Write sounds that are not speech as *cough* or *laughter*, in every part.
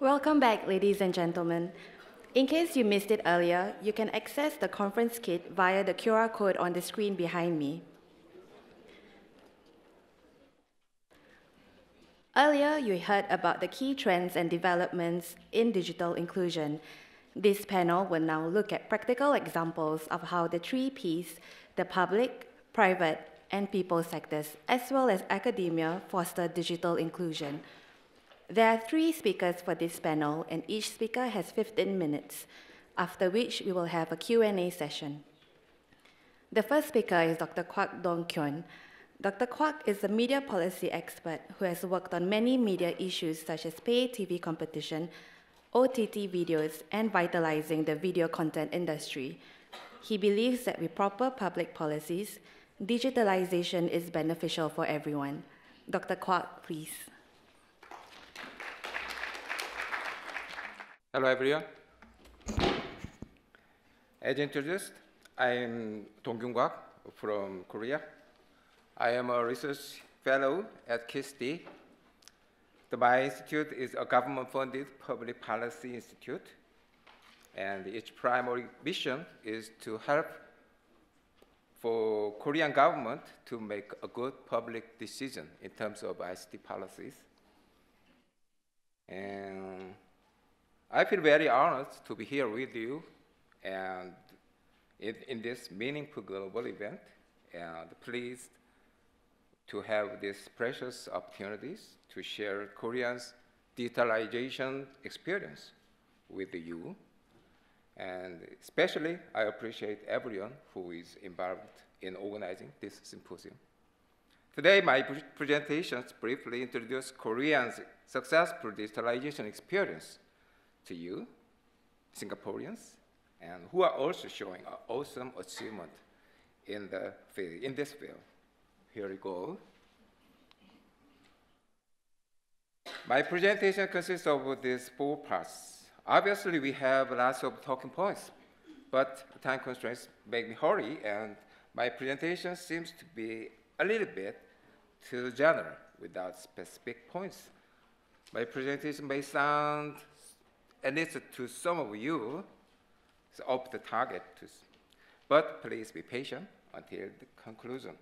Welcome back, ladies and gentlemen. In case you missed it earlier, you can access the conference kit via the QR code on the screen behind me. Earlier, you heard about the key trends and developments in digital inclusion. This panel will now look at practical examples of how the three Ps, the public, private, and people sectors, as well as academia, foster digital inclusion. There are three speakers for this panel, and each speaker has 15 minutes, after which we will have a Q&A session. The first speaker is Dr. Kwak Dong Kyun. Dr. Kwak is a media policy expert who has worked on many media issues such as pay TV competition, OTT videos, and vitalizing the video content industry. He believes that with proper public policies, digitalization is beneficial for everyone. Dr. Kwak, please. Hello, everyone. As introduced, I am Dong Kyun Kwak from Korea. I am a research fellow at KISDI. The, my institute is a government-funded public policy institute, and its primary mission is to help for Korean government to make a good public decision in terms of ICT policies. And I feel very honored to be here with you and in, in this meaningful global event and pleased to have these precious opportunities to share Korea's digitalization experience with you. And especially, I appreciate everyone who is involved in organizing this symposium. Today, my pre presentations briefly introduce Koreans' successful digitalization experience to you, Singaporeans, and who are also showing an awesome achievement in, the field, in this field. Here we go. My presentation consists of these four parts. Obviously, we have lots of talking points, but time constraints make me hurry, and my presentation seems to be a little bit too general without specific points. My presentation may sound at least to some of you, it's off the target. To, but please be patient until the conclusion.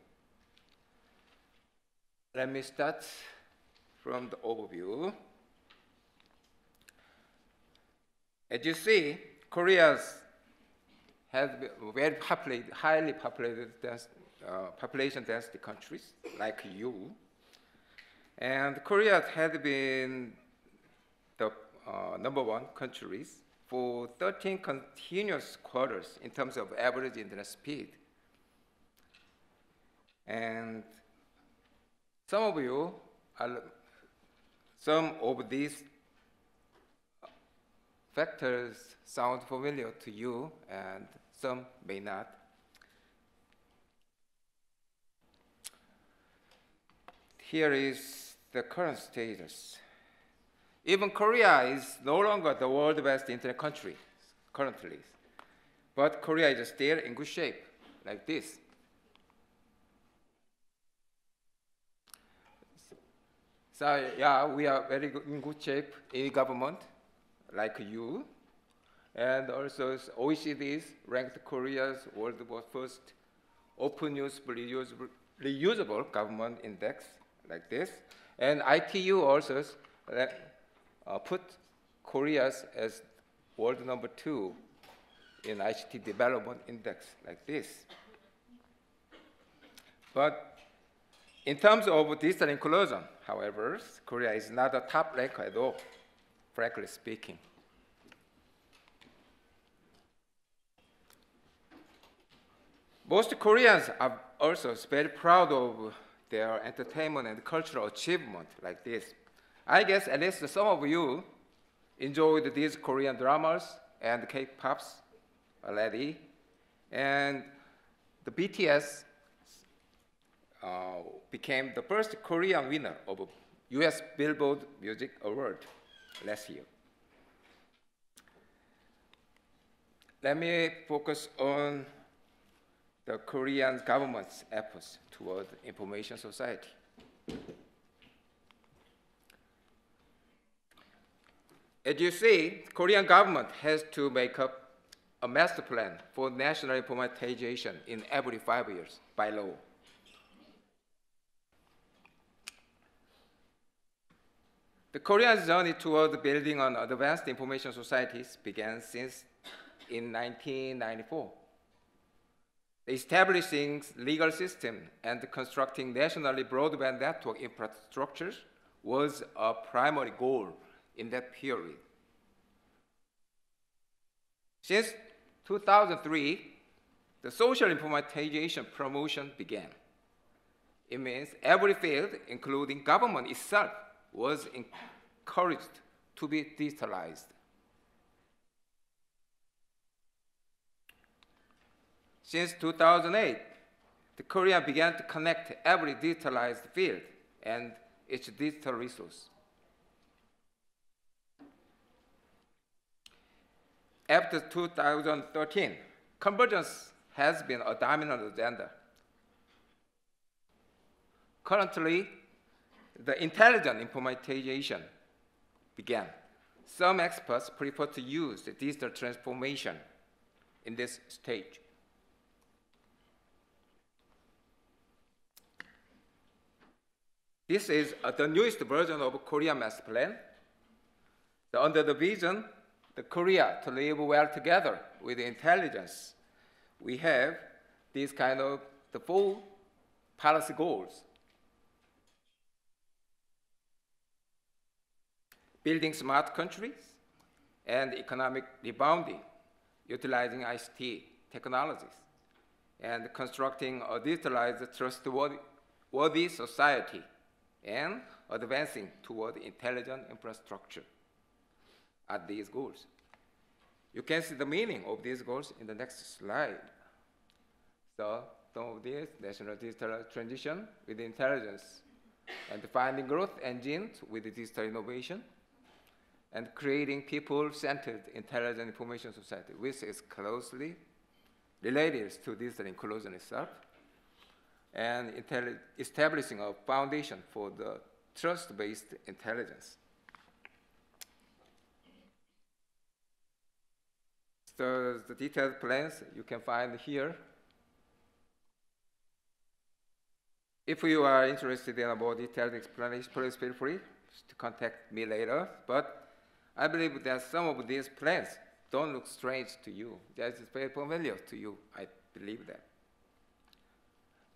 Let me start from the overview. As you see, Korea has very populated, highly populated uh, population density countries like you. And Korea has been the uh, number one countries for 13 continuous quarters in terms of average internet speed. And some of you, are, some of these factors sound familiar to you and some may not. Here is the current status. Even Korea is no longer the world's best internet country currently, but Korea is still in good shape, like this. So yeah, we are very good, in good shape in government, like you, and also OECD's ranked Korea's world's first open usable reusable, reusable government index, like this, and ITU also uh, put Korea as world number two in ICT development index like this. But in terms of digital inclusion, however, Korea is not a top rank at all, frankly speaking. Most Koreans are also very proud of their entertainment and cultural achievement like this. I guess at least some of you enjoyed these Korean dramas and K-pops already. And the BTS uh, became the first Korean winner of a US Billboard Music Award last year. Let me focus on the Korean government's efforts toward information society. As you see, Korean government has to make up a master plan for national implementation in every five years by law. The Korean journey toward building an advanced information societies began since in 1994. Establishing legal system and constructing nationally broadband network infrastructures was a primary goal in that period. Since 2003, the social informatization promotion began. It means every field, including government itself, was encouraged to be digitalized. Since 2008, the Korea began to connect every digitalized field and its digital resource. After 2013, convergence has been a dominant agenda. Currently, the intelligent informatization began. Some experts prefer to use the digital transformation in this stage. This is uh, the newest version of Korea Master Plan. The, under the vision, the Korea to live well together with intelligence, we have these kind of the four policy goals. Building smart countries and economic rebounding, utilizing ICT technologies, and constructing a digitalized, trustworthy society and advancing toward intelligent infrastructure at these goals. You can see the meaning of these goals in the next slide. So, some of these, national digital transition with intelligence, and finding growth engines with digital innovation, and creating people-centered intelligent information society, which is closely related to digital inclusion itself and establishing a foundation for the trust-based intelligence. So the detailed plans you can find here. If you are interested in a more detailed explanation, please feel free to contact me later. But I believe that some of these plans don't look strange to you. They That is very familiar to you. I believe that.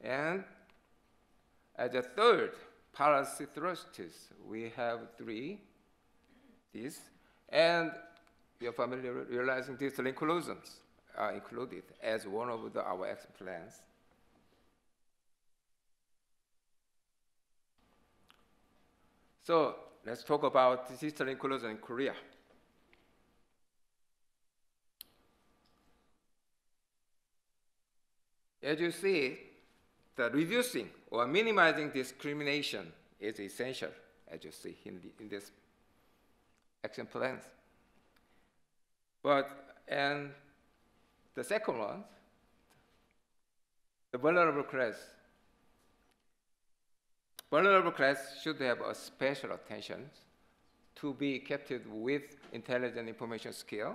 And as a third thrusters, we have three, these, and we are familiar realizing digital inclusions are included as one of the, our action plans. So let's talk about digital inclusion in Korea. As you see, the reducing or minimizing discrimination is essential, as you see in, the, in this action plans. But, and the second one, the vulnerable class. Vulnerable class should have a special attention to be kept with intelligent information skill,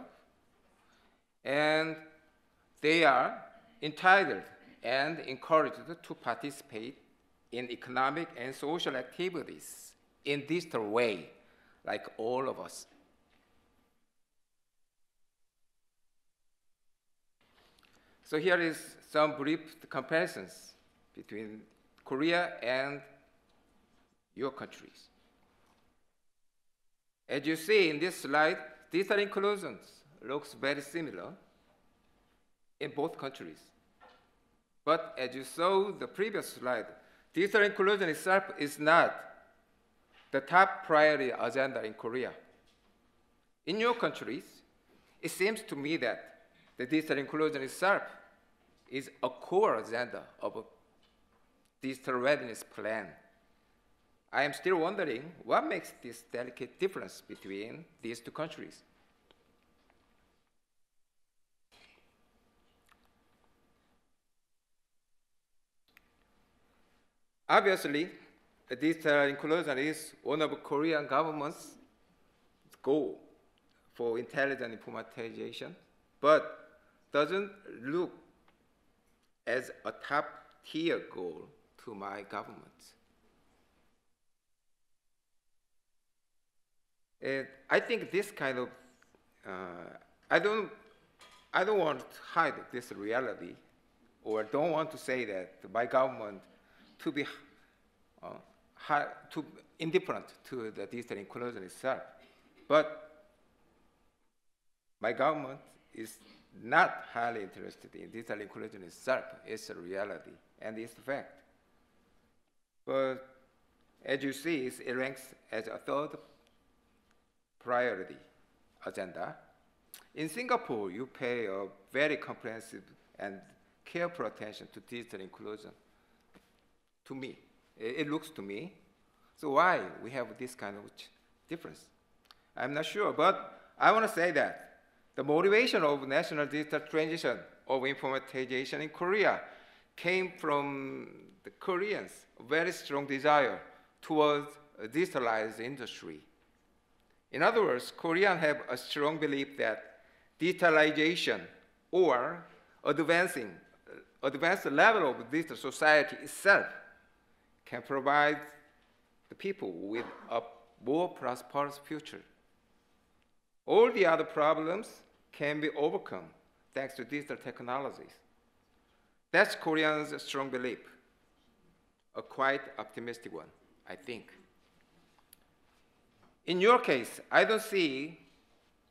and they are entitled and encouraged to participate in economic and social activities in digital way, like all of us. So here is some brief comparisons between Korea and your countries. As you see in this slide, digital inclusion looks very similar in both countries. But as you saw the previous slide, digital inclusion itself is not the top priority agenda in Korea. In your countries, it seems to me that the digital inclusion itself is a core agenda of digital readiness plan. I am still wondering what makes this delicate difference between these two countries. Obviously, digital uh, inclusion is one of Korean government's goal for intelligent informatization, but doesn't look as a top tier goal to my government. And I think this kind of, uh, I don't, I don't want to hide this reality, or don't want to say that my government to be uh, high, to indifferent to the digital inclusion itself. But my government is not highly interested in digital inclusion itself. It's a reality, and it's a fact. But as you see, it ranks as a third priority agenda. In Singapore, you pay a very comprehensive and careful attention to digital inclusion. To me, it, looks to me. So why we have this kind of difference? I'm not sure, but I want to say that the motivation of national digital transition of informatization in Korea came from the Koreans' very strong desire towards a digitalized industry. In other words, Koreans have a strong belief that digitalization or advancing, advanced level of digital society itself can provide the people with a more prosperous future. All the other problems can be overcome thanks to digital technologies. That's Koreans' strong belief, a quite optimistic one, I think. In your case, I don't see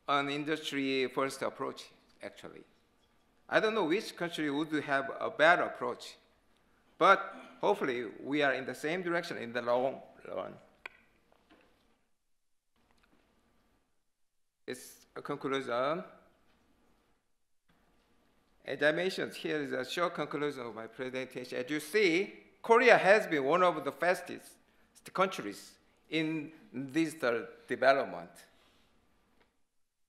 an industry first approach, actually. I don't know which country would have a better approach, but hopefully we are in the same direction in the long run. It's a conclusion. Mentioned, here is a short conclusion of my presentation. As you see, Korea has been one of the fastest countries in digital development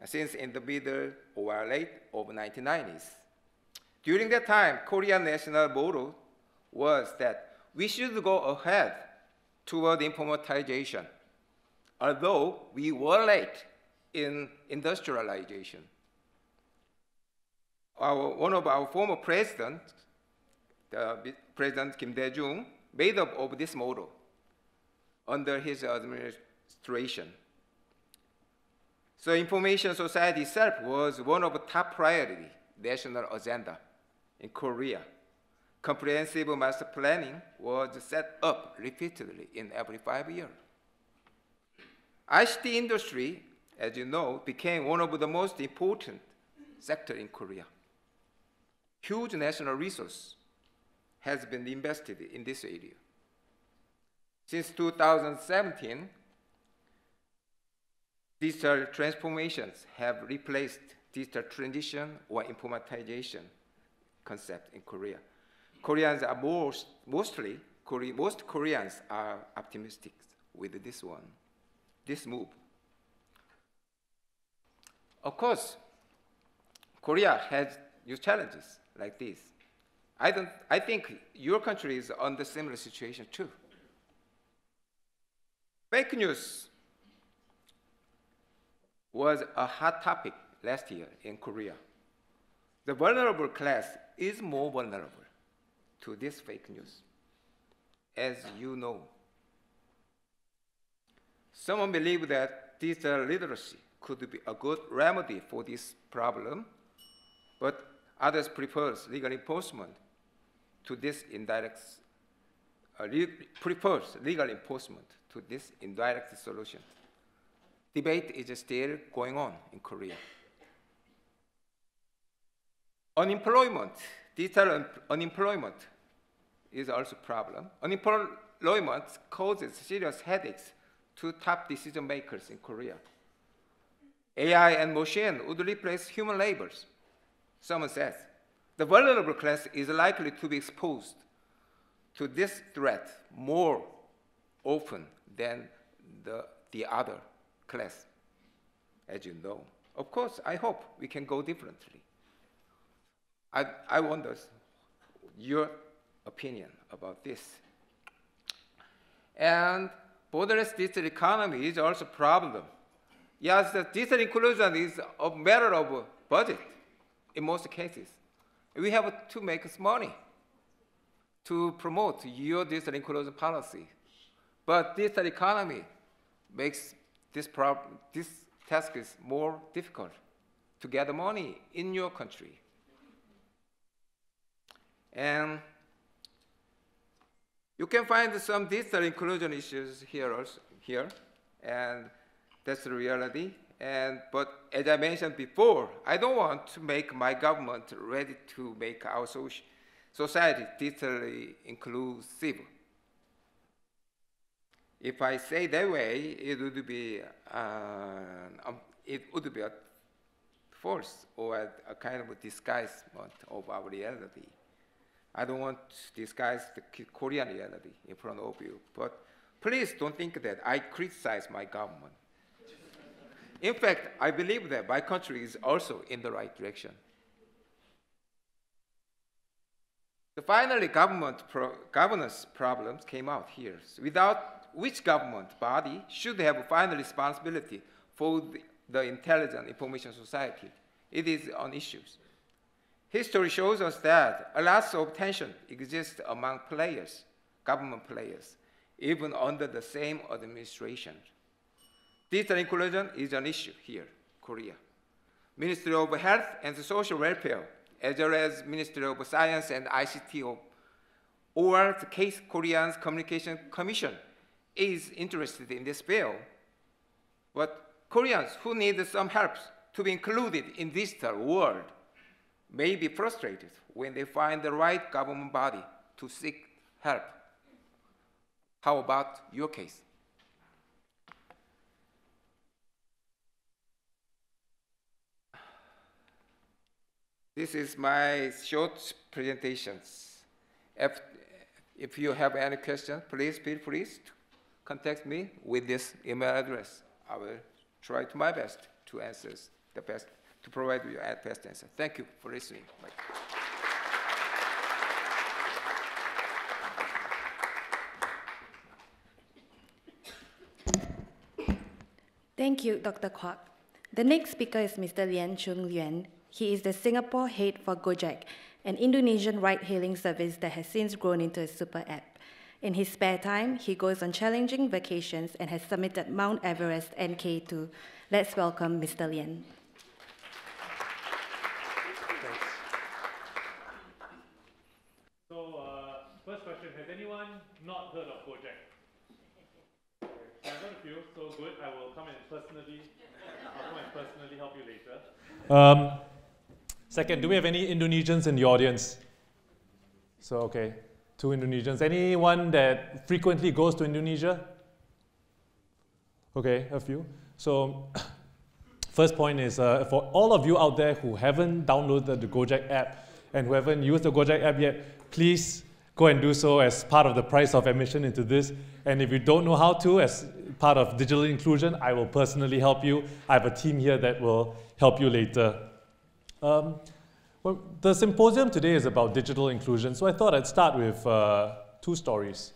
uh, since in the middle or late of 1990s. During that time, Korean national motto was that we should go ahead toward informatization, although we were late in industrialization. Our, one of our former presidents, President Kim Dae-jung, made up of this model under his administration. So information society itself was one of the top priority national agenda in Korea. Comprehensive master planning was set up repeatedly in every five years. ICT industry, as you know, became one of the most important sector in Korea. Huge national resource has been invested in this area. Since 2017, digital transformations have replaced digital transition or informatization concept in Korea. Koreans are most, mostly, most Koreans are optimistic with this one, this move. Of course, Korea has new challenges like this. I, don't, I think your country is on the similar situation too. Fake news was a hot topic last year in Korea. The vulnerable class is more vulnerable to this fake news, as you know. Some believe that digital literacy could be a good remedy for this problem, but others prefer legal enforcement to this indirect, uh, prefers legal enforcement to this indirect solution. Debate is still going on in Korea. Unemployment, digital un unemployment is also a problem. Unemployment causes serious headaches to top decision makers in Korea. AI and machine would replace human labors, someone says. The vulnerable class is likely to be exposed to this threat more often than the, the other class, as you know. Of course, I hope we can go differently. I, I wonder your opinion about this. And borderless digital economy is also a problem. Yes, the digital inclusion is a matter of budget in most cases. We have to make money to promote your digital inclusion policy. But digital economy makes this, this task is more difficult to get the money in your country. And you can find some digital inclusion issues here also, here, and that's the reality. And, but as I mentioned before, I don't want to make my government ready to make our soci- society digitally inclusive. If I say that way, it would be, uh, um, it would be a false or a, a kind of disguisement of our reality. I don't want to disguise the Korean reality in front of you, but please don't think that I criticize my government. In fact, I believe that my country is also in the right direction. Finally, government pro governance problems came out here. Without which government body should have final responsibility for the, the intelligent information society? It is on issues. History shows us that a lot of tension exists among players, government players, even under the same administration. Digital inclusion is an issue here, Korea. Ministry of Health and Social Welfare, as well as Ministry of Science and ICT, or the Case Korean's Communication Commission is interested in this bill. But Koreans who need some help to be included in digital world may be frustrated when they find the right government body to seek help. How about your case? This is my short presentations. If, if you have any questions, please feel free to contact me with this email address. I will try to my best to answer the best, to provide you a best answer. Thank you for listening. Bye. Thank you, Dr. Kwak. The next speaker is Mr. Lien Choong Luen. He is the Singapore head for Gojek, an Indonesian ride-hailing service that has since grown into a super app. In his spare time, he goes on challenging vacations and has submitted Mount Everest and K2. Let's welcome Mr. Lien. So, uh, first question, has anyone not heard of Gojek? I got a few, so good. I will come and personally, I'll come and personally help you later. Um, second, do we have any Indonesians in the audience? So, okay, two Indonesians. Anyone that frequently goes to Indonesia? Okay, a few. So, *coughs* first point is uh, for all of you out there who haven't downloaded the Gojek app and who haven't used the Gojek app yet, please go and do so as part of the price of admission into this. And if you don't know how to, as part of digital inclusion, I will personally help you. I have a team here that will help you later. Um, well, the symposium today is about digital inclusion, so I thought I'd start with uh, two stories.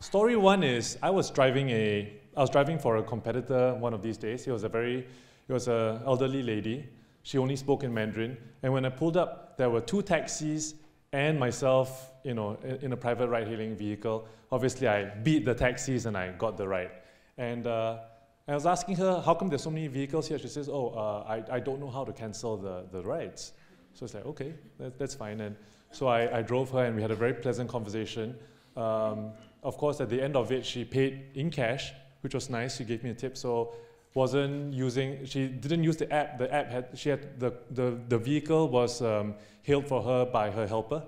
Story one is I was driving a I was driving for a competitor one of these days. He was a very he was an elderly lady. She only spoke in Mandarin, and when I pulled up, there were two taxis and myself, you know, in a private ride-hailing vehicle. Obviously, I beat the taxis and I got the ride. And uh, I was asking her, how come there's so many vehicles here? She says, oh, uh, I, I don't know how to cancel the, the rides. So it's like, okay, that, that's fine. And so I, I drove her and we had a very pleasant conversation. Um, of course, at the end of it, she paid in cash, which was nice. She gave me a tip. So wasn't using, she didn't use the app. The app had, she had, the, the, the vehicle was um, hailed for her by her helper.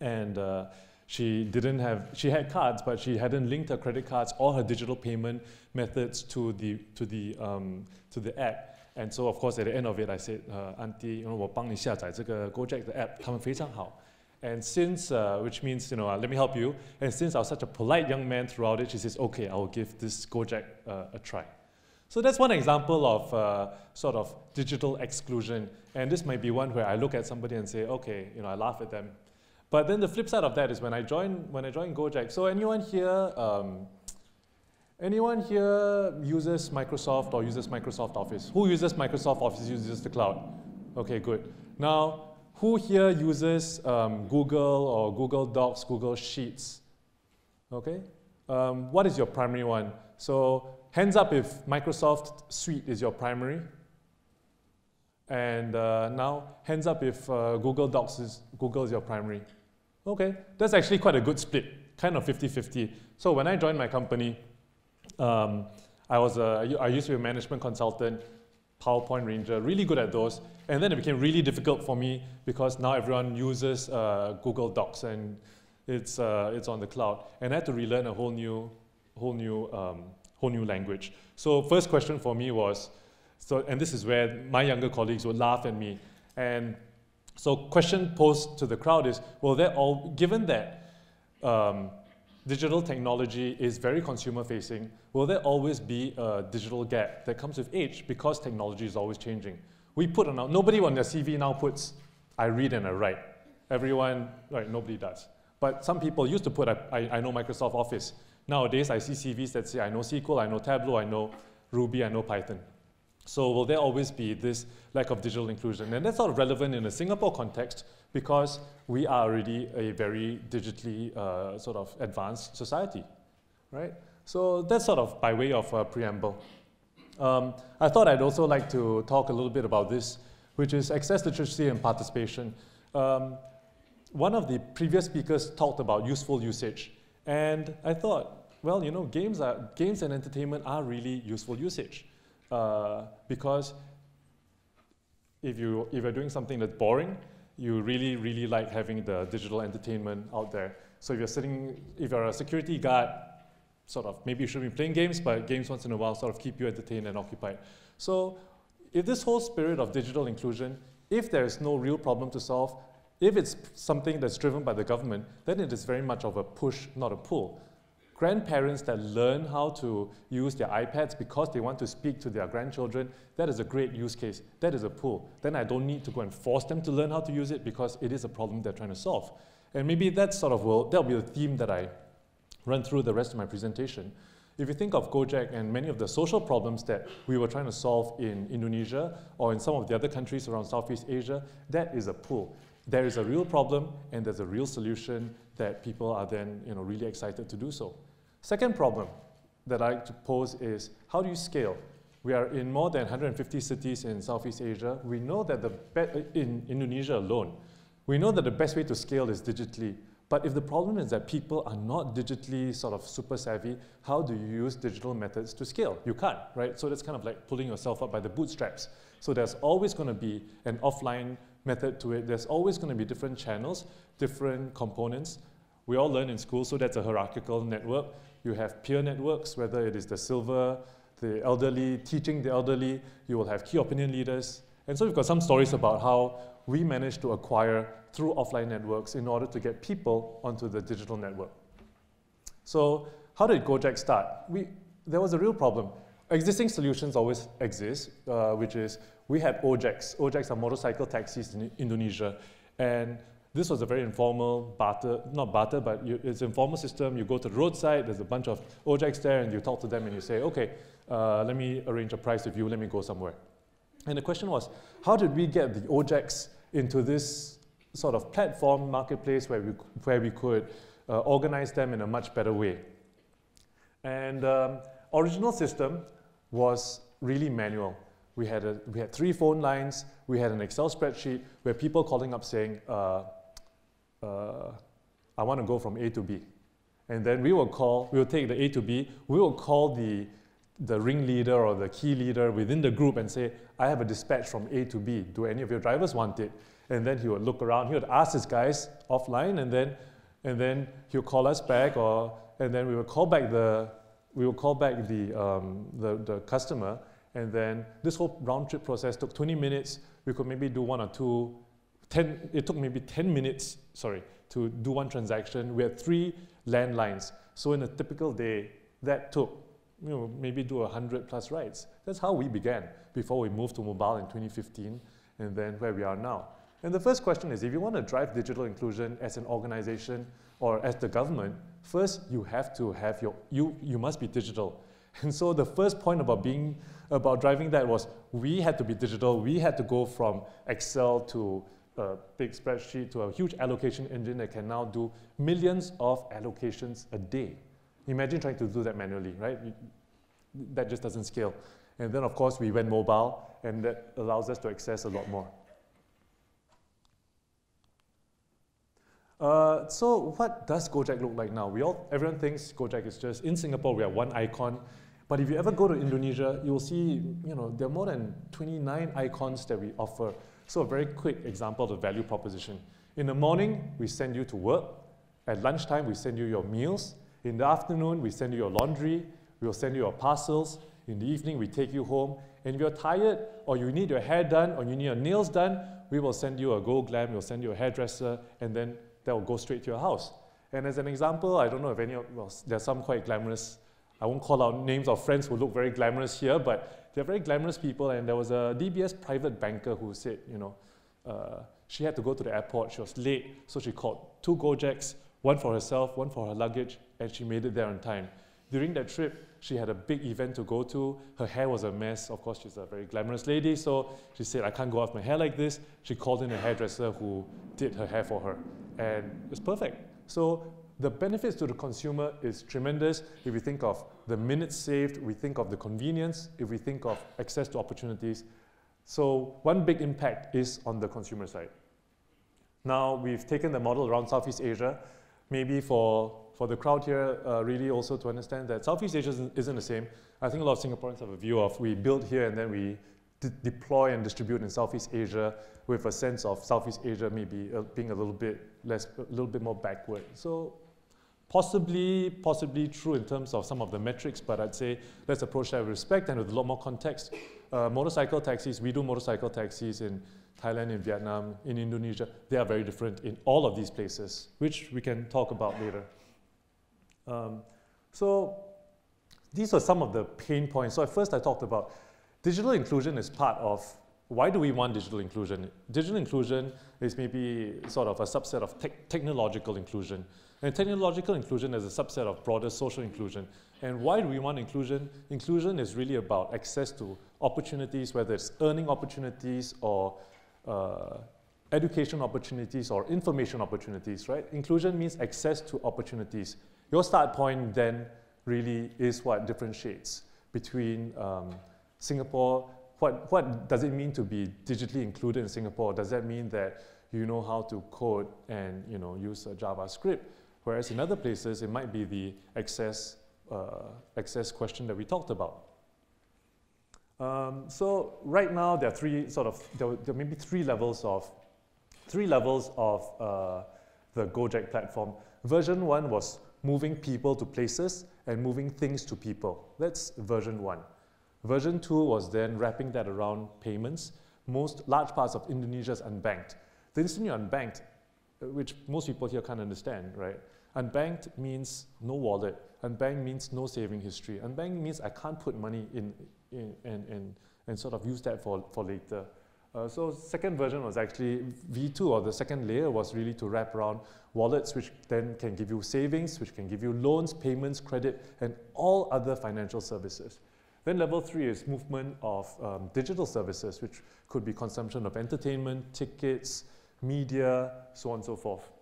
And uh, she didn't have, she had cards, but she hadn't linked her credit cards or her digital payment methods to the, to the, um, to the app. And so, of course, at the end of it, I said, uh, Auntie, you know, 我帮你下载这个 Gojek 的 app，他们非常好。and since, uh, which means, you know, uh, let me help you. And since I was such a polite young man throughout it, she says, okay, I will give this Gojek uh, a try. So that's one example of uh, sort of digital exclusion. And this might be one where I look at somebody and say, okay, you know, I laugh at them. But then the flip side of that is when I join, when I join Gojek. So anyone here, um, Anyone here uses Microsoft or uses Microsoft Office? Who uses Microsoft Office uses the cloud? Okay, good. Now, who here uses um, Google or Google Docs, Google Sheets? Okay. Um, what is your primary one? So hands up if Microsoft Suite is your primary. And uh, now hands up if uh, Google Docs is Google is your primary. Okay, that's actually quite a good split, kind of 50-50. So when I joined my company, um, I was a, I used to be a management consultant, PowerPoint Ranger, really good at those. And then it became really difficult for me because now everyone uses uh, Google Docs and it's, uh, it's on the cloud. And I had to relearn a whole new, whole new, um, whole new language. So first question for me was, so, and this is where my younger colleagues would laugh at me. And so question posed to the crowd is, well, all, given that um, digital technology is very consumer facing, will there always be a digital gap that comes with age because technology is always changing? We put on our, nobody on their CV now puts, I read and I write. Everyone, right, nobody does. But some people used to put, I, I, I know Microsoft Office. Nowadays, I see CVs that say, I know SQL, I know Tableau, I know Ruby, I know Python. So will there always be this lack of digital inclusion? And that's of relevant in a Singapore context because we are already a very digitally uh, sort of advanced society, right? So that's sort of by way of a preamble. Um, I thought I'd also like to talk a little bit about this, which is access to literacy and participation. Um, one of the previous speakers talked about useful usage, and I thought, well, you know, games, are, games and entertainment are really useful usage. Uh, because if, you, if you're doing something that's boring, you really, really like having the digital entertainment out there. So if you're sitting, if you're a security guard, sort of, maybe you should be playing games, but games once in a while sort of keep you entertained and occupied. So if this whole spirit of digital inclusion, if there is no real problem to solve, if it's something that's driven by the government, then it is very much of a push, not a pull grandparents that learn how to use their iPads because they want to speak to their grandchildren, that is a great use case. That is a pull. Then I don't need to go and force them to learn how to use it because it is a problem they're trying to solve. And maybe that sort of will, that'll be the theme that I run through the rest of my presentation. If you think of Gojek and many of the social problems that we were trying to solve in Indonesia or in some of the other countries around Southeast Asia, that is a pull. There is a real problem and there's a real solution that people are then you know, really excited to do so. Second problem that I like to pose is how do you scale? We are in more than 150 cities in Southeast Asia. We know that the in Indonesia alone, we know that the best way to scale is digitally. But if the problem is that people are not digitally sort of super savvy, how do you use digital methods to scale? You can't, right? So that's kind of like pulling yourself up by the bootstraps. So there's always going to be an offline method to it. There's always going to be different channels, different components. We all learn in school, so that's a hierarchical network. You have peer networks, whether it is the silver, the elderly, teaching the elderly. You will have key opinion leaders. And so we've got some stories about how we managed to acquire through offline networks in order to get people onto the digital network. So how did Gojek start? We, there was a real problem. Existing solutions always exist, uh, which is we had Ojeks. Ojeks are motorcycle taxis in Indonesia. And this was a very informal barter, not barter, but you, it's informal system. You go to the roadside, there's a bunch of Ojeks there, and you talk to them and you say, okay, uh, let me arrange a price with you, let me go somewhere. And the question was, how did we get the Ojeks into this sort of platform marketplace where we, where we could uh, organize them in a much better way? And um, original system was really manual. We had, a, we had three phone lines, we had an Excel spreadsheet where people calling up saying, uh, uh, I want to go from A to B. And then we will call, we will take the A to B, we will call the, the ringleader or the key leader within the group and say, I have a dispatch from A to B. Do any of your drivers want it? And then he would look around, he would ask his guys offline, and then, and then he'll call us back, or, and then we will call back the, we will call back the, um, the, the customer, and then this whole round trip process took 20 minutes. We could maybe do one or two 10, it took maybe 10 minutes, sorry, to do one transaction. We had three landlines. So in a typical day, that took, you know, maybe do 100 plus rides. That's how we began before we moved to mobile in 2015 and then where we are now. And the first question is, if you want to drive digital inclusion as an organization or as the government, first you have to have your, you, you must be digital. *laughs* And so the first point about being, about driving that was we had to be digital. We had to go from Excel to a big spreadsheet to a huge allocation engine that can now do millions of allocations a day. Imagine trying to do that manually, right? That just doesn't scale. And then, of course, we went mobile, and that allows us to access a lot more. Uh, so what does Gojek look like now? We all, everyone thinks Gojek is just, in Singapore, we have one icon. But if you ever go to Indonesia, you'll see, you know, there are more than 29 icons that we offer. So a very quick example of the value proposition. In the morning, we send you to work. At lunchtime, we send you your meals. In the afternoon, we send you your laundry. We'll send you your parcels. In the evening, we take you home. And if you're tired, or you need your hair done, or you need your nails done, we will send you a Go Glam, we'll send you a hairdresser, and then that will go straight to your house. And as an example, I don't know if any of, well, there's some quite glamorous, I won't call out names of friends who look very glamorous here, but they're very glamorous people. And there was a DBS private banker who said, you know, uh, she had to go to the airport, she was late, so she called two Gojeks, one for herself, one for her luggage, and she made it there on time. During that trip, she had a big event to go to. Her hair was a mess. Of course, she's a very glamorous lady, so she said, I can't go off my hair like this. She called in a hairdresser who did her hair for her and it's perfect. So the benefits to the consumer is tremendous. If you think of the minutes saved, we think of the convenience, if we think of access to opportunities. So one big impact is on the consumer side. Now we've taken the model around Southeast Asia, maybe for, for the crowd here uh, really also to understand that Southeast Asia isn't, the same. I think a lot of Singaporeans have a view of we build here and then we deploy and distribute in Southeast Asia with a sense of Southeast Asia maybe uh, being a little bit less, a little bit more backward. So possibly, possibly true in terms of some of the metrics, but I'd say let's approach that with respect and with a lot more context. Uh, motorcycle taxis, we do motorcycle taxis in Thailand, in Vietnam, in Indonesia. They are very different in all of these places, which we can talk about later. Um, so these are some of the pain points. So at first I talked about Digital inclusion is part of why do we want digital inclusion? Digital inclusion is maybe sort of a subset of te technological inclusion. And technological inclusion is a subset of broader social inclusion. And why do we want inclusion? Inclusion is really about access to opportunities, whether it's earning opportunities or uh, education opportunities or information opportunities, right? Inclusion means access to opportunities. Your start point then really is what differentiates between um, Singapore, what, what does it mean to be digitally included in Singapore? Does that mean that you know how to code and you know, use JavaScript? Whereas in other places, it might be the access, uh, question that we talked about. Um, so right now, there are three sort of, there, there may be three levels of, three levels of uh, the Gojek platform. Version one was moving people to places and moving things to people. That's version one. Version 2 was then wrapping that around payments. Most large parts of Indonesia is unbanked. The instant you're unbanked, uh, which most people here can't understand, right? Unbanked means no wallet. Unbanked means no saving history. Unbanked means I can't put money in, in, in, in and sort of use that for, for later. Uh, so second version was actually V2 or the second layer was really to wrap around wallets which then can give you savings, which can give you loans, payments, credit, and all other financial services. Then level three is movement of um, digital services, which could be consumption of entertainment, tickets, media, so on and so forth.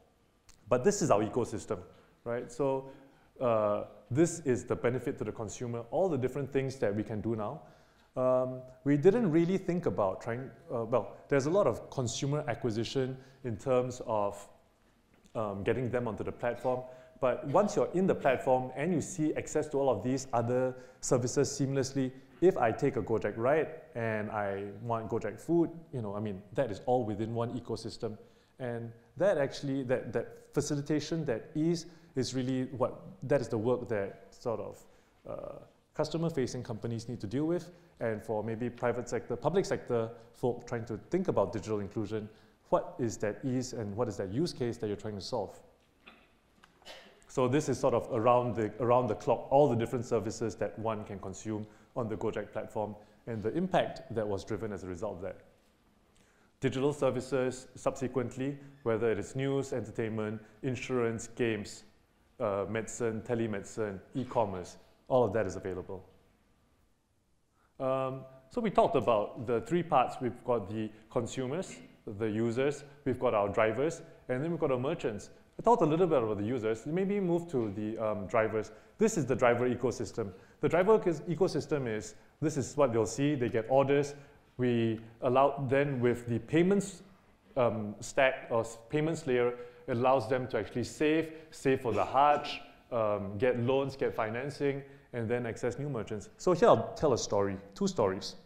But this is our ecosystem, right? So uh, this is the benefit to the consumer, all the different things that we can do now. Um, we didn't really think about trying, uh, well, there's a lot of consumer acquisition in terms of um, getting them onto the platform. But once you're in the platform and you see access to all of these other services seamlessly, if I take a Gojek ride and I want Gojek food, you know, I mean, that is all within one ecosystem. And that actually, that, that facilitation, that ease is really what, that is the work that sort of uh, customer-facing companies need to deal with. And for maybe private sector, public sector folk trying to think about digital inclusion, what is that ease and what is that use case that you're trying to solve? So this is sort of around the, around the clock, all the different services that one can consume on the Gojek platform and the impact that was driven as a result of that. Digital services subsequently, whether it is news, entertainment, insurance, games, uh, medicine, telemedicine, e-commerce, all of that is available. Um, so we talked about the three parts. We've got the consumers, the users, we've got our drivers, and then we've got our merchants. I talked a little bit about the users. Maybe move to the um, drivers. This is the driver ecosystem. The driver ecosystem is, this is what they'll see. They get orders. We allow then with the payments um, stack or payments layer, it allows them to actually save, save for the Hajj, um, get loans, get financing, and then access new merchants. So here I'll tell a story, two stories.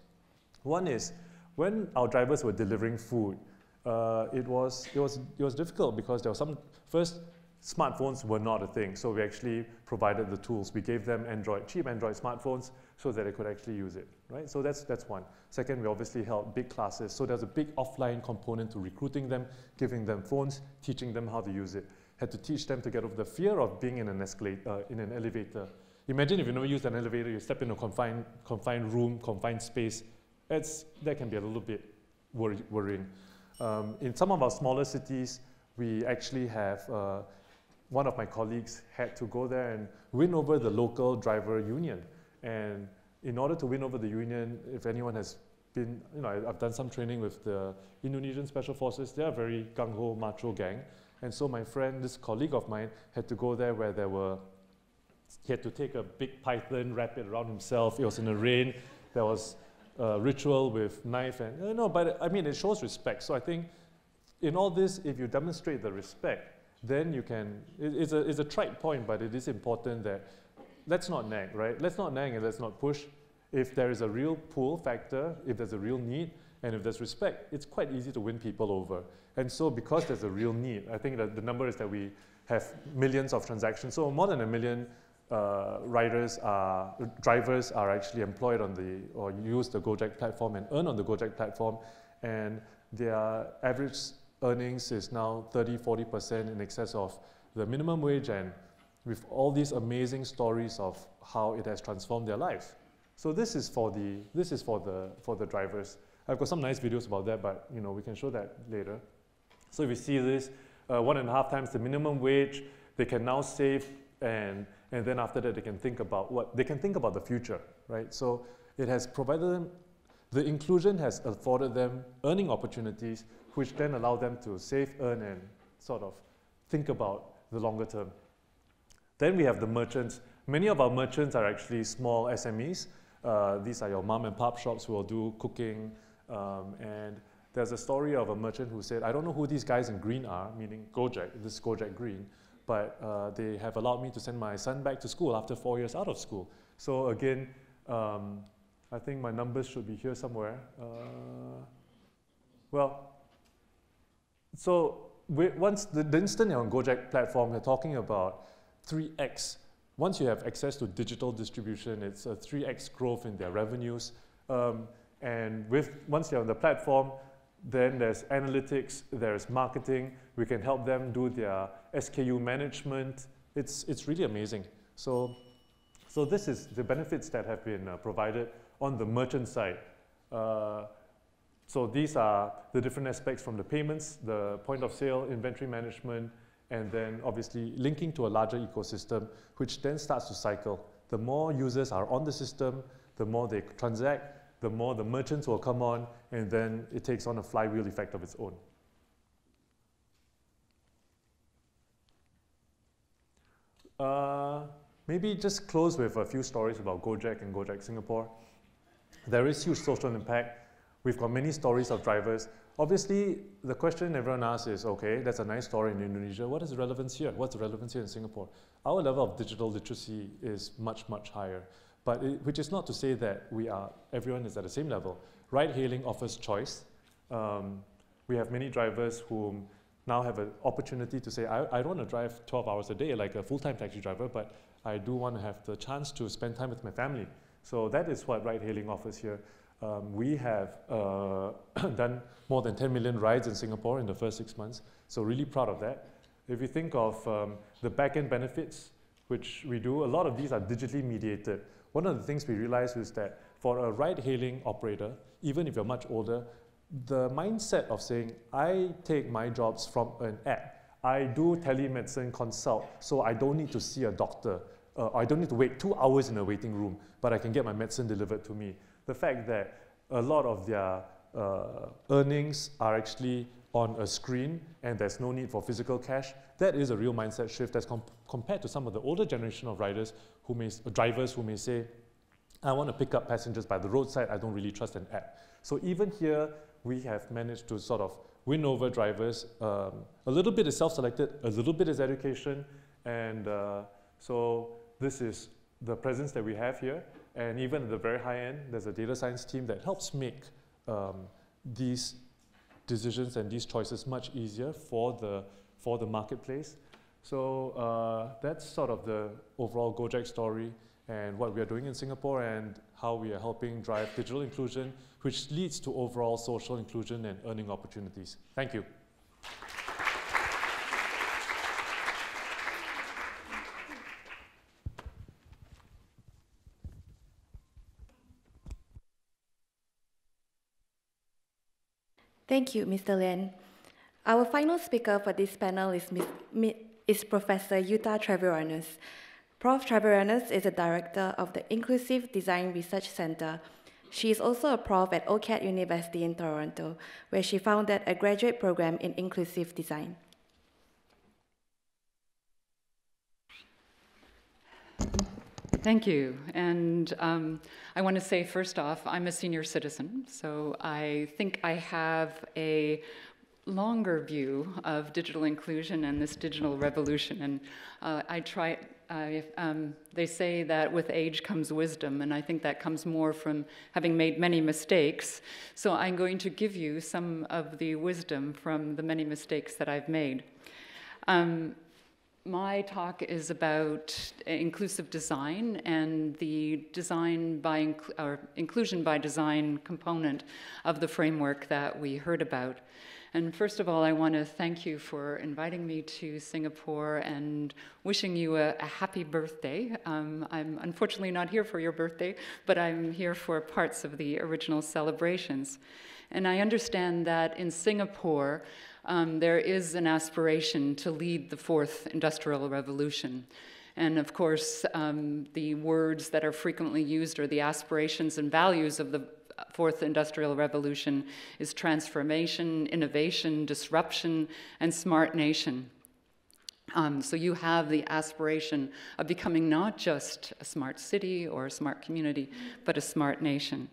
One is when our drivers were delivering food, uh, it, was, it, was, it was difficult because there was some, first, smartphones were not a thing. So we actually provided the tools. We gave them Android, cheap Android smartphones so that they could actually use it, right? So that's, that's one. Second, we obviously held big classes. So there's a big offline component to recruiting them, giving them phones, teaching them how to use it. Had to teach them to get over the fear of being in an escalator, uh, in an elevator. Imagine if you never used an elevator, you step in a confined, confined room, confined space. It's, that can be a little bit worry, worrying. Um, in some of our smaller cities, we actually have uh, one of my colleagues had to go there and win over the local driver union. And in order to win over the union, if anyone has been, you know, I, have done some training with the Indonesian Special Forces. They're a very gung ho macho gang. And so my friend, this colleague of mine, had to go there where there were, he had to take a big python, wrap it around himself. It was in the rain. There was a ritual with knife and, you know, but I mean, it shows respect. So I think in all this, if you demonstrate the respect, then you can, it, it's, a, it's a trite point, but it is important that let's not nag, right? Let's not nag and let's not push. If there is a real pull factor, if there's a real need, and if there's respect, it's quite easy to win people over. And so because there's a real need, I think that the number is that we have millions of transactions. So more than a million uh, riders are, drivers are actually employed on the, or use the Gojek platform and earn on the Gojek platform. And their average earnings is now 30, 40% in excess of the minimum wage and with all these amazing stories of how it has transformed their life. So this is for the, this is for the, for the drivers. I've got some nice videos about that, but you know, we can show that later. So if you see this, uh, one and a half times the minimum wage, they can now save and, and then after that they can think about what, they can think about the future, right? So it has provided them, the inclusion has afforded them earning opportunities which then allow them to save, earn, and sort of think about the longer term. Then we have the merchants. Many of our merchants are actually small SMEs. Uh, these are your mom and pop shops who will do cooking. Um, and there's a story of a merchant who said, I don't know who these guys in green are, meaning Gojek, this is Gojek Green, but uh, they have allowed me to send my son back to school after four years out of school. So again, um, I think my numbers should be here somewhere. Uh, well, so once the, the instant on Gojek platform, we're talking about 3x. Once you have access to digital distribution, it's a 3x growth in their revenues. Um, and with once you're on the platform, then there's analytics, there's marketing. We can help them do their SKU management. It's, it's really amazing. So, so this is the benefits that have been uh, provided on the merchant side. Uh, so these are the different aspects from the payments, the point of sale, inventory management, and then obviously linking to a larger ecosystem, which then starts to cycle. The more users are on the system, the more they transact, the more the merchants will come on, and then it takes on a flywheel effect of its own. Uh, maybe just close with a few stories about Gojek and Gojek Singapore. There is huge social impact. We've got many stories of drivers. Obviously, the question everyone asks is, okay, that's a nice story in Indonesia. What is the relevance here? What's the relevance here in Singapore? Our level of digital literacy is much, much higher. But it, which is not to say that we are, everyone is at the same level. Ride-hailing offers choice. Um, we have many drivers who now have an opportunity to say, I, I don't want to drive 12 hours a day like a full-time taxi driver, but I do want to have the chance to spend time with my family. So that is what ride-hailing offers here. Um, we have uh, *clears throat* done more than 10 million rides in Singapore in the first six months, so really proud of that. If you think of um, the back-end benefits, which we do, a lot of these are digitally mediated. One of the things we realized is that for a ride-hailing operator, even if you're much older, the mindset of saying, I take my jobs from an app. I do telemedicine consult, so I don't need to see a doctor. Uh, I don't need to wait two hours in a waiting room, but I can get my medicine delivered to me. The fact that a lot of their uh, earnings are actually on a screen and there's no need for physical cash, that is a real mindset shift as comp compared to some of the older generation of riders who may, drivers who may say, I want to pick up passengers by the roadside, I don't really trust an app. So even here, we have managed to sort of win over drivers. Um, a little bit is self-selected, a little bit is education, and uh, so this is the presence that we have here. And even at the very high end, there's a data science team that helps make um, these decisions and these choices much easier for the, for the marketplace. So uh, that's sort of the overall Gojek story and what we are doing in Singapore and how we are helping drive digital inclusion, which leads to overall social inclusion and earning opportunities. Thank you. Thank you, Mr. Lien. Our final speaker for this panel is, Ms. is Professor Jutta Treviranus. Prof. Treviranus is a director of the Inclusive Design Research Center. She is also a prof at OCAD University in Toronto, where she founded a graduate program in inclusive design. Thank you. And um, I want to say first off, I'm a senior citizen, so I think I have a longer view of digital inclusion and this digital revolution. And uh, I try, uh, um, they say that with age comes wisdom, and I think that comes more from having made many mistakes. So I'm going to give you some of the wisdom from the many mistakes that I've made. Um, my talk is about inclusive design and the design by or inclusion by design component of the framework that we heard about. And first of all, I want to thank you for inviting me to Singapore and wishing you a, a happy birthday. Um, I'm unfortunately not here for your birthday, but I'm here for parts of the original celebrations. And I understand that in Singapore, um, there is an aspiration to lead the fourth industrial revolution. And of course, um, the words that are frequently used are the aspirations and values of the fourth industrial revolution is transformation, innovation, disruption, and smart nation. Um, so you have the aspiration of becoming not just a smart city or a smart community, but a smart nation.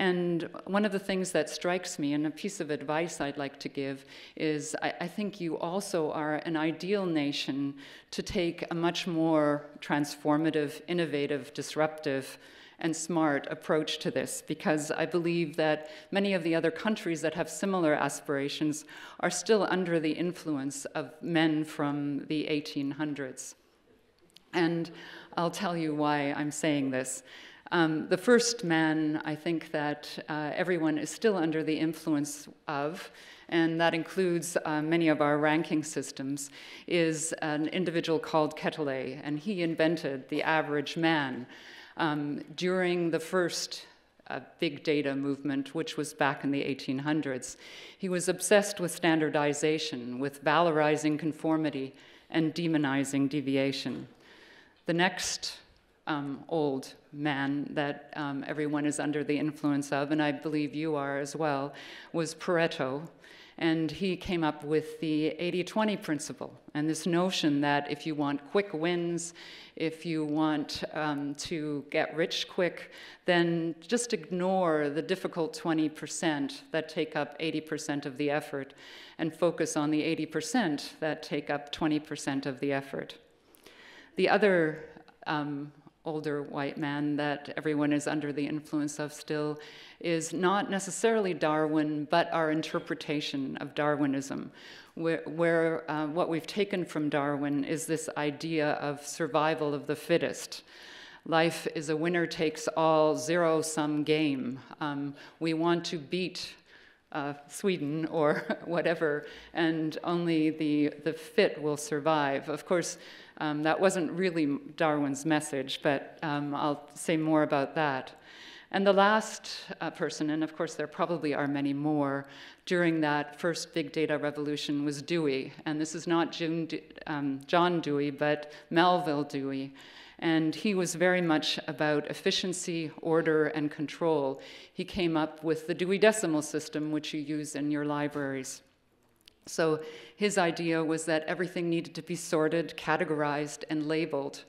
And one of the things that strikes me, and a piece of advice I'd like to give, is I, I, think you also are an ideal nation to take a much more transformative, innovative, disruptive, and smart approach to this because I believe that many of the other countries that have similar aspirations are still under the influence of men from the 1800s. And I'll tell you why I'm saying this. Um, the first man, I think that uh, everyone is still under the influence of, and that includes uh, many of our ranking systems, is an individual called Quetelet, and he invented the average man um, during the first uh, big data movement, which was back in the 1800s. He was obsessed with standardization, with valorizing conformity, and demonizing deviation. The next um, old man that um, everyone is under the influence of, and I believe you are as well, was Pareto. And he came up with the 80 20 principle and this notion that if you want quick wins, if you want um, to get rich quick, then just ignore the difficult 20% that take up 80% of the effort and focus on the 80% that take up 20% of the effort. The other um, older white man that everyone is under the influence of still is not necessarily Darwin, but our interpretation of Darwinism, where, where uh, what we've taken from Darwin is this idea of survival of the fittest. Life is a winner takes all zero sum game. Um, we want to beat uh, Sweden or *laughs* whatever, and only the, the fit will survive. Of course, um, that wasn't really Darwin's message, but um, I'll say more about that. And the last uh, person, and of course there probably are many more, during that first big data revolution was Dewey. And this is not um, John Dewey, but Melvil Dewey. And he was very much about efficiency, order, and control. He came up with the Dewey Decimal System, which you use in your libraries. So his idea was that everything needed to be sorted, categorized, and labeled.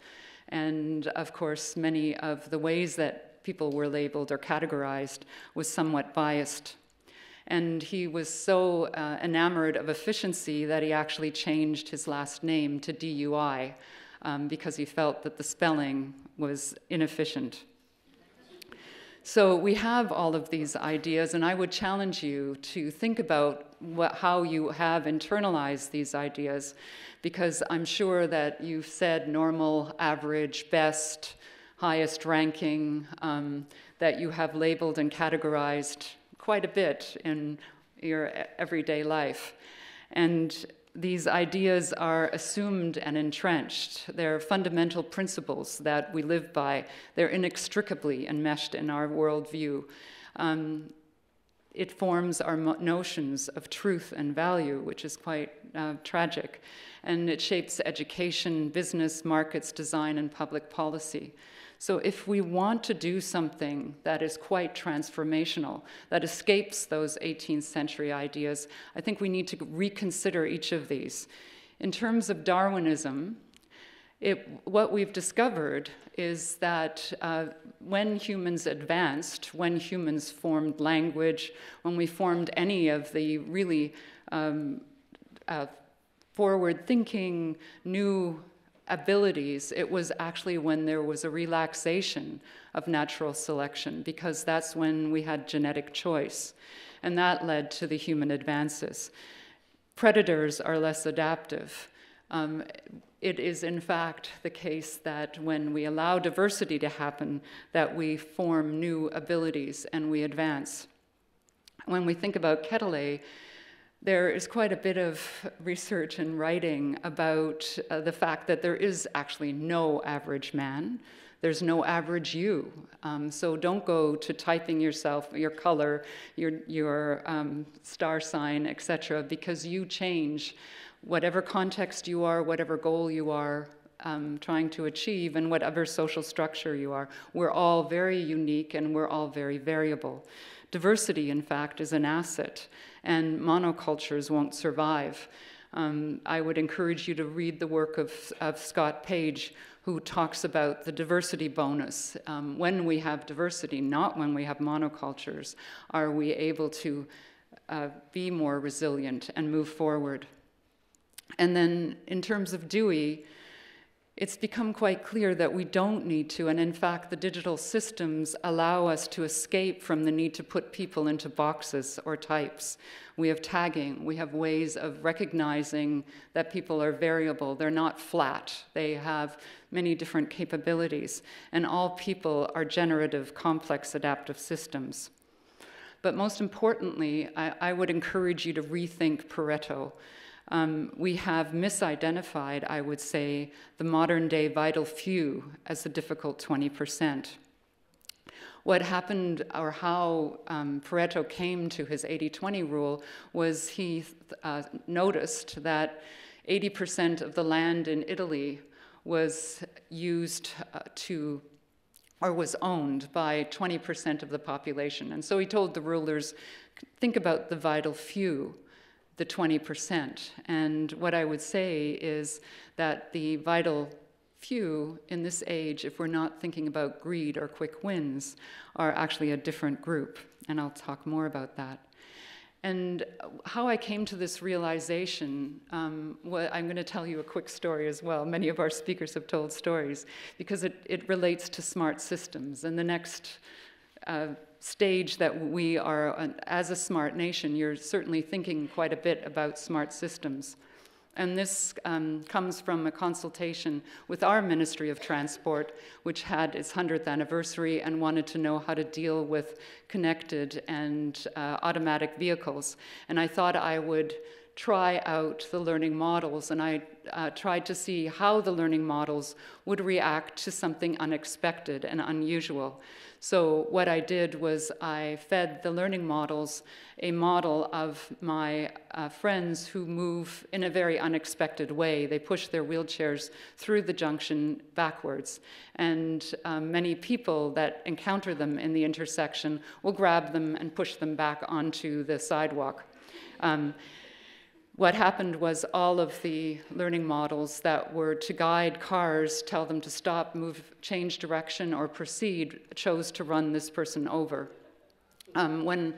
And of course, many of the ways that people were labeled or categorized was somewhat biased. And he was so uh, enamored of efficiency that he actually changed his last name to Dui um, because he felt that the spelling was inefficient. So we have all of these ideas, and I would challenge you to think about what, how you have internalized these ideas, because I'm sure that you've said normal, average, best, highest ranking, um, that you have labeled and categorized quite a bit in your everyday life. And these ideas are assumed and entrenched. They're fundamental principles that we live by. They're inextricably enmeshed in our worldview. Um, it forms our notions of truth and value, which is quite uh, tragic. And it shapes education, business, markets, design, and public policy. So if we want to do something that is quite transformational, that escapes those 18th century ideas, I think we need to reconsider each of these. In terms of Darwinism, it, what we've discovered is that uh, when humans advanced, when humans formed language, when we formed any of the really um, uh, forward thinking, new abilities, it was actually when there was a relaxation of natural selection, because that's when we had genetic choice. And that led to the human advances. Predators are less adaptive. Um, it is in fact the case that when we allow diversity to happen, that we form new abilities and we advance. When we think about Quetelet, there is quite a bit of research and writing about uh, the fact that there is actually no average man. There's no average you. Um, so don't go to typing yourself, your color, your, your um, star sign, etc., because you change whatever context you are, whatever goal you are um, trying to achieve, and whatever social structure you are. We're all very unique and we're all very variable. Diversity, in fact, is an asset, and monocultures won't survive. Um, I would encourage you to read the work of, of Scott Page, who talks about the diversity bonus. Um, when we have diversity, not when we have monocultures, are we able to uh, be more resilient and move forward. And then, in terms of Dewey, it's become quite clear that we don't need to, and in fact, the digital systems allow us to escape from the need to put people into boxes or types. We have tagging, we have ways of recognizing that people are variable, they're not flat, they have many different capabilities, and all people are generative, complex, adaptive systems. But most importantly, I, I would encourage you to rethink Pareto um, we have misidentified, I would say, the modern day vital few as the difficult 20%. What happened, or how um, Pareto came to his 80 20 rule, was he uh, noticed that 80% of the land in Italy was used uh, to or was owned by 20% of the population. And so he told the rulers think about the vital few the 20%. And what I would say is that the vital few in this age, if we're not thinking about greed or quick wins, are actually a different group. And I'll talk more about that. And how I came to this realization, um, well, I'm going to tell you a quick story as well. Many of our speakers have told stories because it, it relates to smart systems. And the next uh, stage that we are, as a smart nation, you're certainly thinking quite a bit about smart systems. And this um, comes from a consultation with our Ministry of Transport, which had its 100th anniversary and wanted to know how to deal with connected and uh, automatic vehicles. And I thought I would try out the learning models, and I uh, tried to see how the learning models would react to something unexpected and unusual. So what I did was I fed the learning models a model of my uh, friends who move in a very unexpected way. They push their wheelchairs through the junction backwards. And um, many people that encounter them in the intersection will grab them and push them back onto the sidewalk. Um, what happened was all of the learning models that were to guide cars, tell them to stop, move, change direction, or proceed, chose to run this person over. Um, when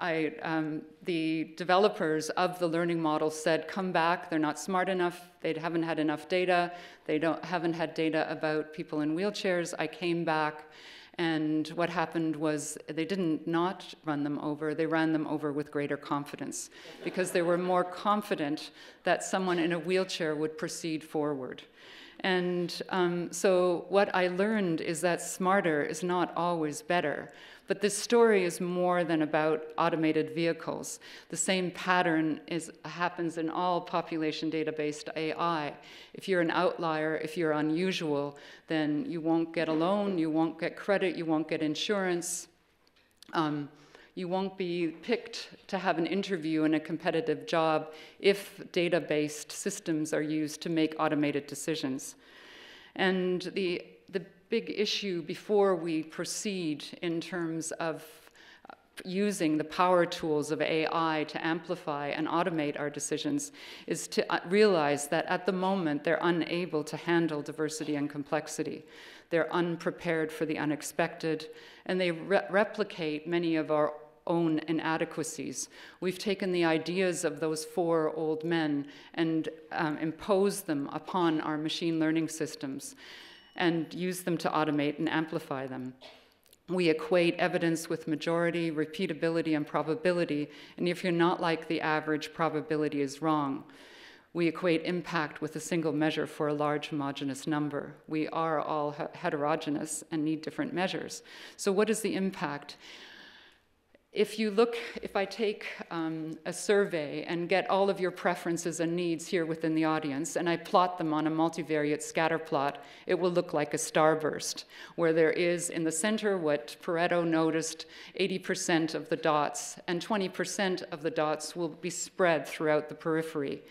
I, um, the developers of the learning model said, come back, they're not smart enough, they haven't had enough data, they don't, haven't had data about people in wheelchairs. I came back and what happened was they didn't not run them over, they ran them over with greater confidence because they were more confident that someone in a wheelchair would proceed forward. And um, so what I learned is that smarter is not always better. But this story is more than about automated vehicles. The same pattern is, happens in all population data-based AI. If you're an outlier, if you're unusual, then you won't get a loan, you won't get credit, you won't get insurance. Um, you won't be picked to have an interview in a competitive job if data-based systems are used to make automated decisions. And the big issue before we proceed in terms of using the power tools of AI to amplify and automate our decisions is to uh, realize that at the moment they're unable to handle diversity and complexity. They're unprepared for the unexpected, and they re replicate many of our own inadequacies. We've taken the ideas of those four old men and um, imposed them upon our machine learning systems and use them to automate and amplify them. We equate evidence with majority, repeatability, and probability, and if you're not like the average, probability is wrong. We equate impact with a single measure for a large homogeneous number. We are all heterogeneous and need different measures. So what is the impact? If you look, if I take um, a survey and get all of your preferences and needs here within the audience, and I plot them on a multivariate scatter plot, it will look like a starburst, where there is in the center what Pareto noticed 80% of the dots, and 20% of the dots will be spread throughout the periphery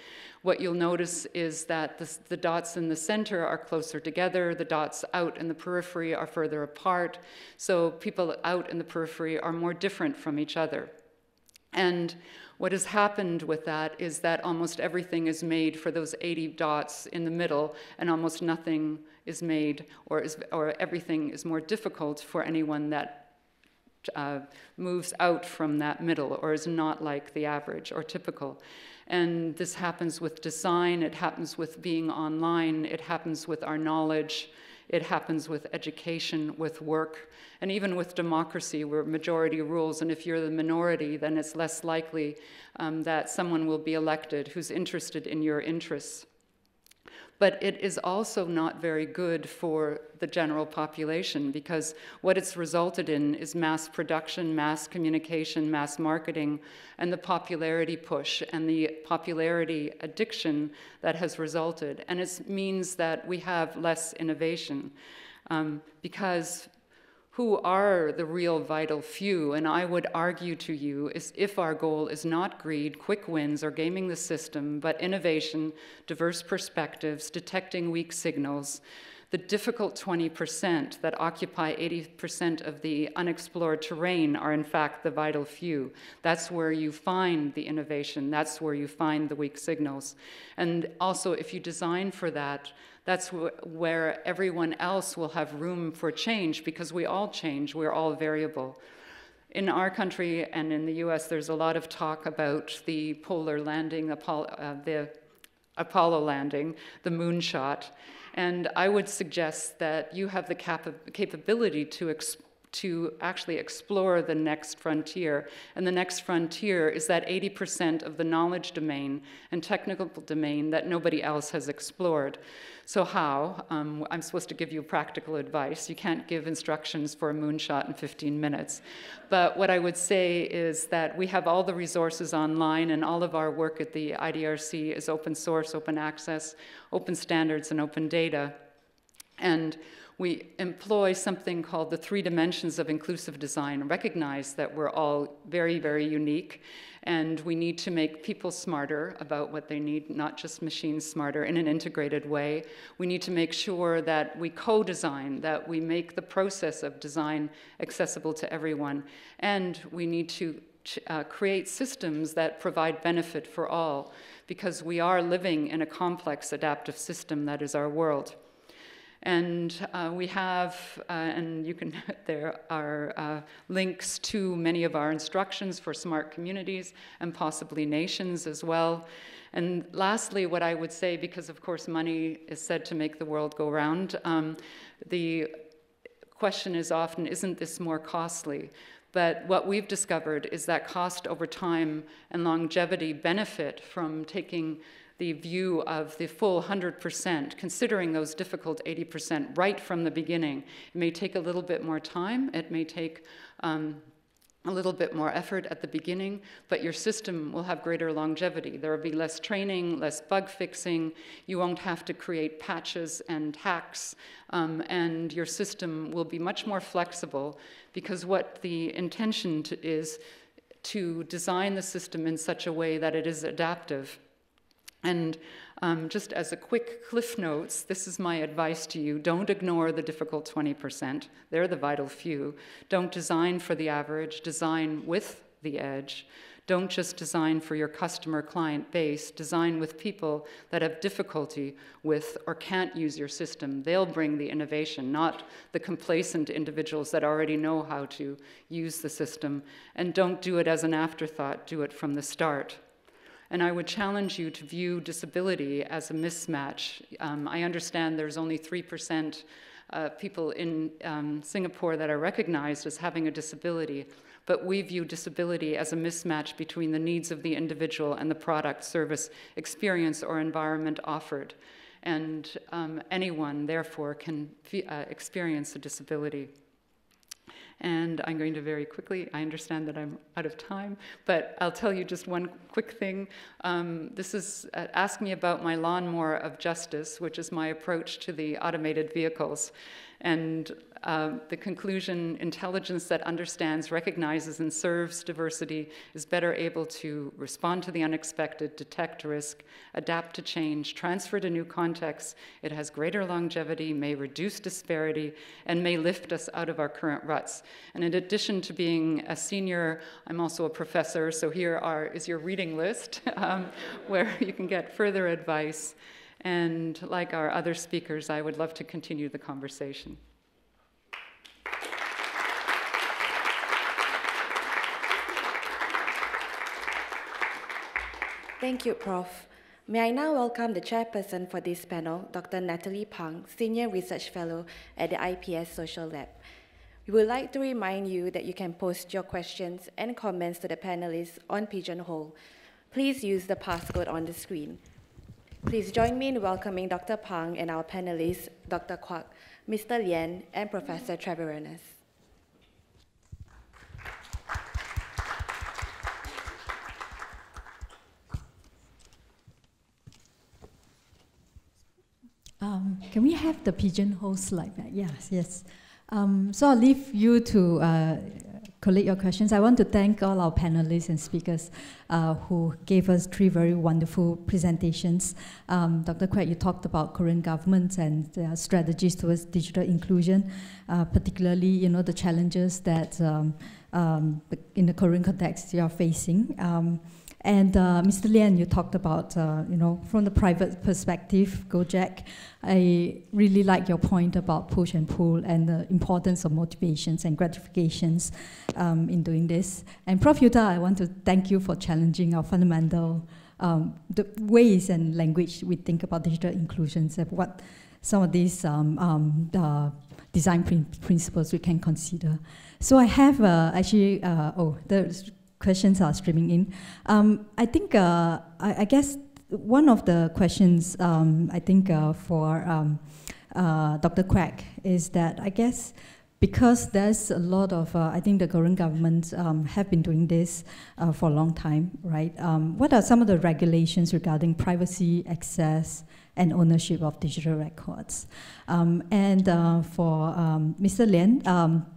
what you'll notice is that the, dots in the center are closer together, the dots out in the periphery are further apart, so people out in the periphery are more different from each other. And what has happened with that is that almost everything is made for those 80 dots in the middle, and almost nothing is made, or, is, or everything is more difficult for anyone that uh, moves out from that middle or is not like the average or typical. And this happens with design, it happens with being online, it happens with our knowledge, it happens with education, with work, and even with democracy, where majority rules. And if you're the minority, then it's less likely um, that someone will be elected who's interested in your interests but it is also not very good for the general population because what it's resulted in is mass production, mass communication, mass marketing, and the popularity push and the popularity addiction that has resulted. And it means that we have less innovation um, because who are the real vital few. And I would argue to you is if our goal is not greed, quick wins, or gaming the system, but innovation, diverse perspectives, detecting weak signals, the difficult 20% that occupy 80% of the unexplored terrain are in fact the vital few. That's where you find the innovation, that's where you find the weak signals. And also, if you design for that, that's wh where everyone else will have room for change because we all change, we're all variable. In our country and in the US, there's a lot of talk about the polar landing, Apollo, uh, the Apollo landing, the moonshot. And I would suggest that you have the cap capability to to actually explore the next frontier. And the next frontier is that 80% of the knowledge domain and technical domain that nobody else has explored. So how? Um, I'm supposed to give you practical advice. You can't give instructions for a moonshot in 15 minutes. But what I would say is that we have all the resources online and all of our work at the IDRC is open source, open access, open standards, and open data. And we employ something called the three dimensions of inclusive design, recognize that we're all very, very unique, and we need to make people smarter about what they need, not just machines smarter in an integrated way. We need to make sure that we co-design, that we make the process of design accessible to everyone, and we need to uh, create systems that provide benefit for all, because we are living in a complex adaptive system that is our world. And uh, we have, uh, and you can, *laughs* there are uh, links to many of our instructions for smart communities and possibly nations as well. And lastly, what I would say, because of course money is said to make the world go round, um, the question is often, isn't this more costly? But what we've discovered is that cost over time and longevity benefit from taking the view of the full 100%, considering those difficult 80% right from the beginning. It may take a little bit more time, it may take um, a little bit more effort at the beginning, but your system will have greater longevity. There will be less training, less bug fixing. You won't have to create patches and hacks, um, and your system will be much more flexible because what the intention to, is to design the system in such a way that it is adaptive and um, just as a quick cliff notes, this is my advice to you. Don't ignore the difficult 20%. They're the vital few. Don't design for the average, design with the edge. Don't just design for your customer client base, design with people that have difficulty with or can't use your system. They'll bring the innovation, not the complacent individuals that already know how to use the system. And don't do it as an afterthought, do it from the start. And I would challenge you to view disability as a mismatch. Um, I understand there's only 3% uh, people in um, Singapore that are recognized as having a disability, but we view disability as a mismatch between the needs of the individual and the product, service, experience, or environment offered. And um, anyone, therefore, can uh, experience a disability. And I'm going to very quickly, I understand that I'm out of time, but I'll tell you just one quick thing. Um, this is uh, Ask Me About My Lawnmower of Justice, which is my approach to the automated vehicles. And uh, the conclusion intelligence that understands, recognizes, and serves diversity is better able to respond to the unexpected, detect risk, adapt to change, transfer to new contexts. It has greater longevity, may reduce disparity, and may lift us out of our current ruts. And in addition to being a senior, I'm also a professor, so here are, is your reading list *laughs* um, where you can get further advice. And like our other speakers, I would love to continue the conversation. Thank you, Prof. May I now welcome the chairperson for this panel, Dr. Natalie Pang, Senior Research Fellow at the IPS Social Lab. We would like to remind you that you can post your questions and comments to the panelists on Pigeonhole. Please use the passcode on the screen. Please join me in welcoming Dr. Pang and our panelists, Dr. Kwak, Mr. Lien, and Professor Treviranus. Um, can we have the pigeonhole slide back? Yes, yes. Um, so I'll leave you to uh, collect your questions. I want to thank all our panelists and speakers uh, who gave us three very wonderful presentations. Um, Dr. Kwak, you talked about Korean governments and their strategies towards digital inclusion, uh, particularly you know the challenges that um, um, in the Korean context you are facing. And uh, Mr. Lien, you talked about, uh, you know, from the private perspective, Gojek. I really like your point about push and pull and the importance of motivations and gratifications um, in doing this. And Prof. Jutta, I want to thank you for challenging our fundamental um, the ways and language we think about digital inclusions and what some of these um, um design prin principles we can consider. So I have uh, actually, uh, oh, the questions are streaming in. Um, I think, uh, I, I, guess one of the questions um, I think uh, for um, uh, Dr. Kwak is that I guess because there's a lot of, uh, I think the Korean government um, have been doing this uh, for a long time, right? Um, what are some of the regulations regarding privacy, access, and ownership of digital records? Um, and uh, for Mr. Um,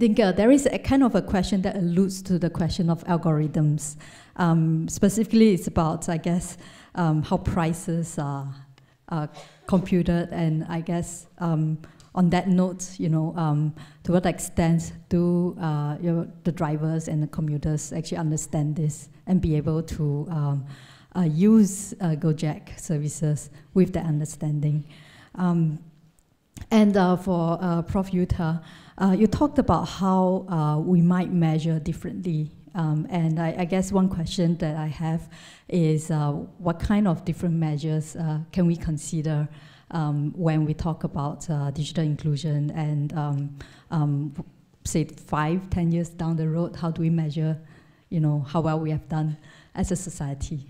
Um, uh, there is a kind of a question that alludes to the question of algorithms. Um, specifically, it's about, I guess, how prices are, are computed, and I guess on that note, you know, um, to what extent do uh, the drivers and the commuters actually understand this and be able to um, uh, use uh, Gojek services with that understanding? Um, and uh, for uh, Prof. Jutta, uh, you talked about how we might measure differently um, and I, I, guess one question that I have is uh, what kind of different measures uh, can we consider um, when we talk about uh, digital inclusion and um, um, say five, ten years down the road, how do we measure, you know, how well we have done as a society?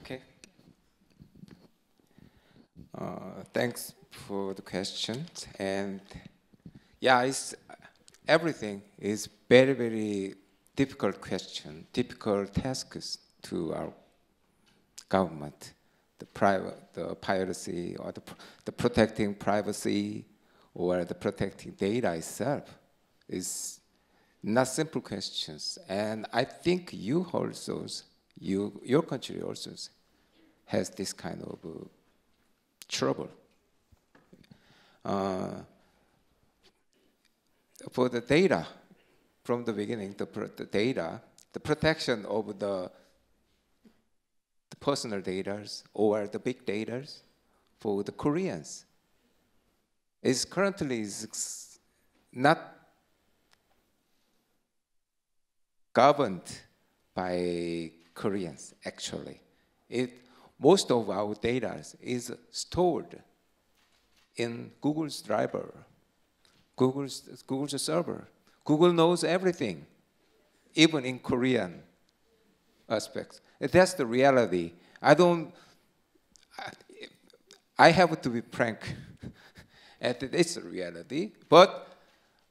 Okay. Uh, thanks for the questions. And yeah, it's, everything is very, very difficult question, difficult tasks to our government. The, private, the piracy or the, the protecting privacy or the protecting data itself is not simple questions. And I think you also, you, your country also has this kind of uh, trouble. Uh, for the data, from the beginning, the, the data, the protection of the, the personal data or the big data for the Koreans is currently is not governed by Koreans, actually. It, most of our data is stored in Google's driver, Google's, Google's server. Google knows everything, even in Korean aspects. That's the reality. I don't, I have to be frank, *laughs* and it's a reality. But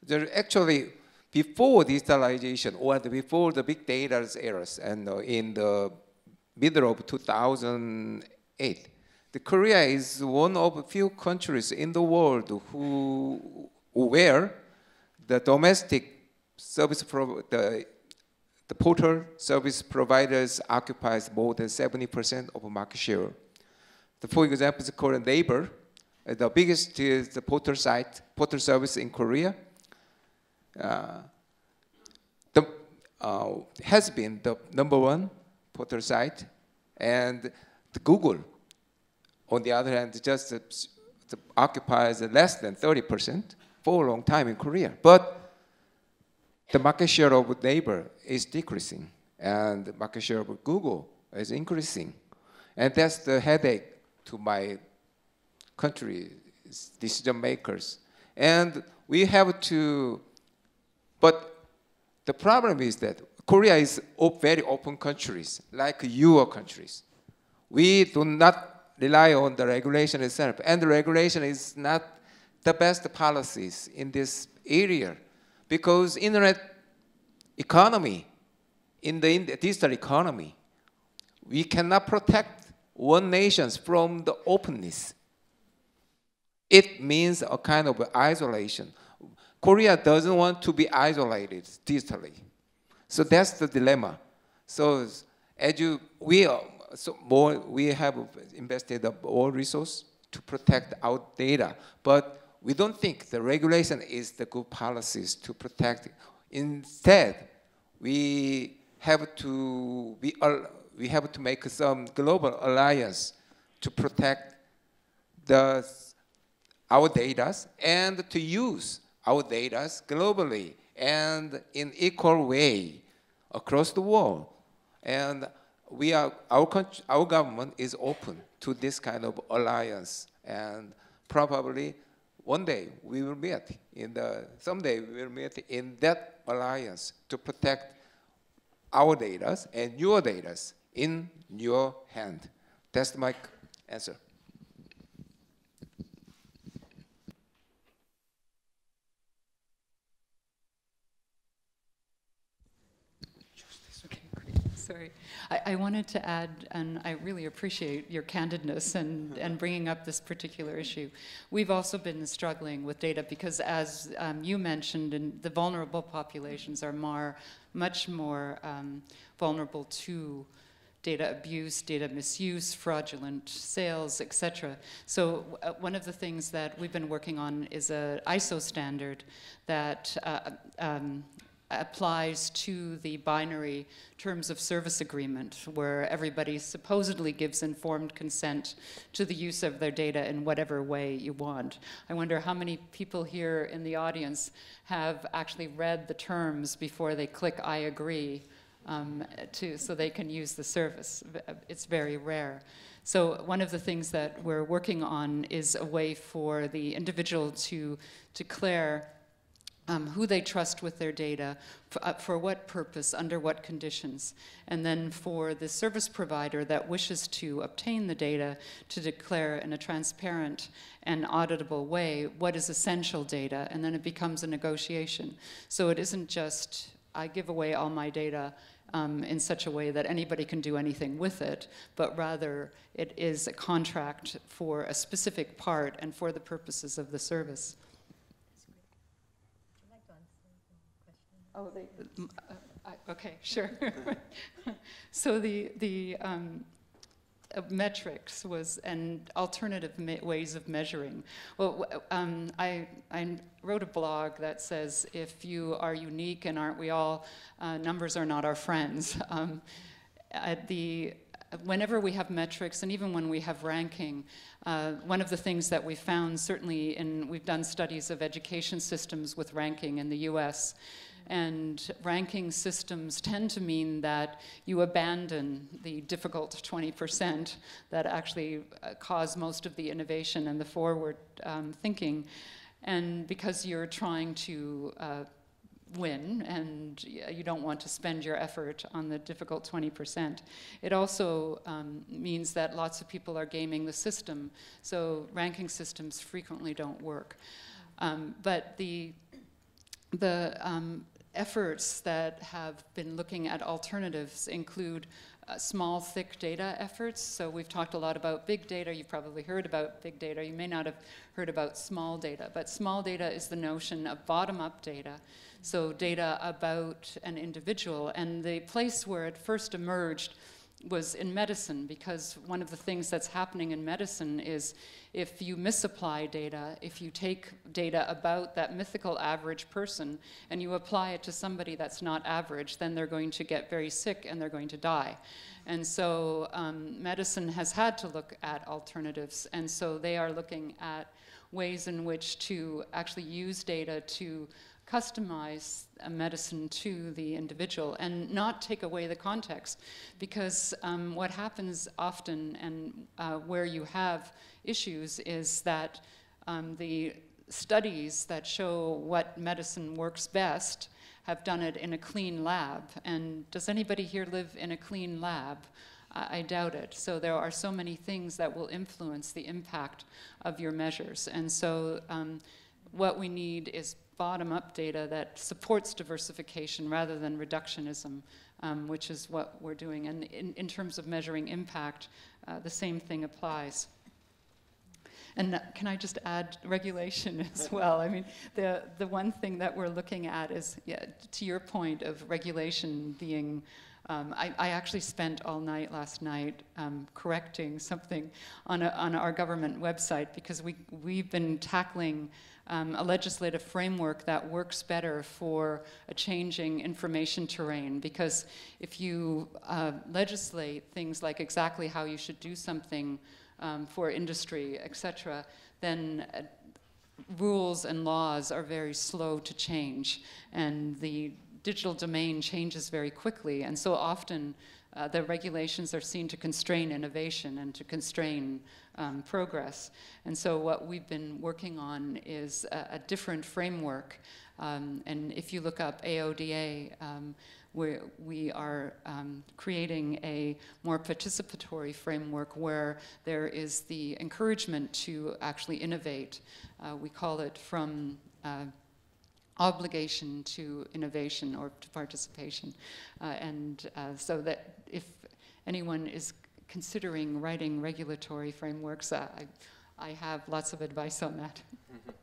there actually, before digitalization or before the big data eras, and uh, in the middle of 2008, the Korea is one of few countries in the world who where the domestic service the, the portal service providers occupies more than 70% of market share. The, for example, the Korean Naver, uh, the biggest is the portal site, portal service in Korea. Uh, the, uh, has been the number one portal site, and Google, on the other hand, just uh, occupies less than 30 percent for a long time in Korea. But the market share of Naver is decreasing, and the market share of Google is increasing. And that's the headache to my country decision makers. And we have to, but the problem is that Korea is very open countries, like your countries. We do not rely on the regulation itself, and the regulation is not the best policies in this area because internet economy, in the digital economy, we cannot protect one nation from the openness. It means a kind of isolation. Korea doesn't want to be isolated digitally. So that's the dilemma. So as you, we, are, so more, we have invested all resources to protect our data, but we don't think the regulation is the good policies to protect. Instead, we have to we, we have to make some global alliance to protect the our data and to use our data globally and in equal way across the world. And we are our country, our government is open to this kind of alliance, and probably one day we will meet in the someday we will meet in that alliance to protect our data and your data in your hand. That's my answer. Okay, great. Sorry. I, I wanted to add, and I really appreciate your candidness and, and bringing up this particular issue. We've also been struggling with data because, as um, you mentioned, and the vulnerable populations are more, much more um, vulnerable to data abuse, data misuse, fraudulent sales, etc. So uh, one of the things that we've been working on is a ISO standard that uh, um, applies to the binary terms of service agreement, where everybody supposedly gives informed consent to the use of their data in whatever way you want. I wonder how many people here in the audience have actually read the terms before they click I agree um, to, so they can use the service. It's very rare. So one of the things that we're working on is a way for the individual to declare um, who they trust with their data, for, uh, for, what purpose, under what conditions, and then for the service provider that wishes to obtain the data to declare in a transparent and auditable way what is essential data, and then it becomes a negotiation. So it isn't just, I give away all my data um, in such a way that anybody can do anything with it, but rather it is a contract for a specific part and for the purposes of the service. Oh, they, uh, I, okay, sure. *laughs* so the, the um, uh, metrics was and alternative ways of measuring. Well, um, I, I wrote a blog that says if you are unique and aren't we all, uh, numbers are not our friends. *laughs* Um, at the whenever we have metrics and even when we have ranking, uh, one of the things that we found certainly in we've done studies of education systems with ranking in the U.S. And ranking systems tend to mean that you abandon the difficult 20% that actually uh, cause most of the innovation and the forward um, thinking. And because you're trying to uh, win and you don't want to spend your effort on the difficult 20%. It also um, means that lots of people are gaming the system, so ranking systems frequently don't work. Um, but the, the um, efforts that have been looking at alternatives include uh, small, thick data efforts. So we've talked a lot about big data. You've probably heard about big data. You may not have heard about small data. But small data is the notion of bottom-up data. So data about an individual. And the place where it first emerged was in medicine because one of the things that's happening in medicine is if you misapply data, if you take data about that mythical average person and you apply it to somebody that's not average, then they're going to get very sick and they're going to die. And so um, medicine has had to look at alternatives, and so they are looking at ways in which to actually use data to customize a medicine to the individual and not take away the context. Because um, what happens often and uh, where you have issues is that um, the studies that show what medicine works best have done it in a clean lab. And does anybody here live in a clean lab? I doubt it. So there are so many things that will influence the impact of your measures. And so um, what we need is bottom-up data that supports diversification rather than reductionism, um, which is what we're doing. And in, in terms of measuring impact, uh, the same thing applies. And can I just add regulation *laughs* as well? I mean, the, the one thing that we're looking at is, yeah, to your point of regulation being um, I, I, actually spent all night last night um, correcting something on, a, on our government website because we, we've been tackling um, a legislative framework that works better for a changing information terrain. Because if you uh, legislate things like exactly how you should do something um, for industry, et cetera, then uh, rules and laws are very slow to change. And the digital domain changes very quickly. And so often, uh, the regulations are seen to constrain innovation and to constrain um, progress. And so what we've been working on is a, a different framework. Um, and if you look up AODA, um, we, we are um, creating a more participatory framework where there is the encouragement to actually innovate. Uh, we call it from uh, obligation to innovation or to participation. Uh, and uh, so that if anyone is considering writing regulatory frameworks, uh, I, I have lots of advice on that. *laughs*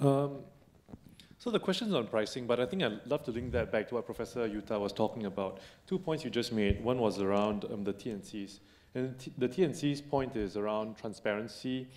Um, so the question's on pricing, but I think I'd love to link that back to what Professor Jutta was talking about. Two points you just made. One was around um, the TNCs. And the TNC's point is around transparency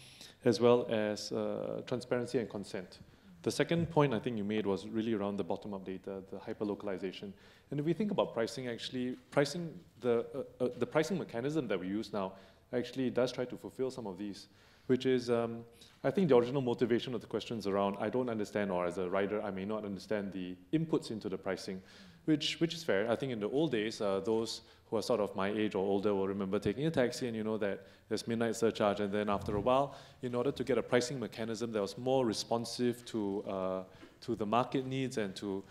as well as uh, transparency and consent. The second point I think you made was really around the bottom-up data, the hyperlocalization. And if we think about pricing, actually, pricing the, uh, uh, the pricing mechanism that we use now actually does try to fulfill some of these, which is, um, I think the original motivation of the questions around, I don't understand, or as a writer, I may not understand the inputs into the pricing, which, which is fair. I think in the old days, uh, those who are sort of my age or older will remember taking a taxi and you know that there's midnight surcharge. And then after a while, in order to get a pricing mechanism that was more responsive to, uh, to the market needs and to,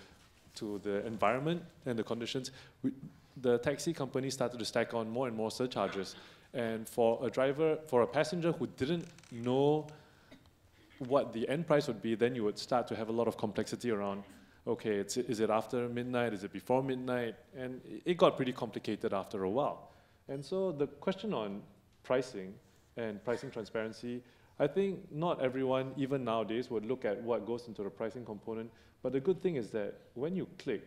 to the environment and the conditions, we, the taxi company started to stack on more and more surcharges. And for a driver, for a passenger who didn't know what the end price would be, then you would start to have a lot of complexity around okay, is it after midnight? Is it before midnight? And it got pretty complicated after a while. And so the question on pricing and pricing transparency, I think not everyone, even nowadays, would look at what goes into the pricing component. But the good thing is that when you click,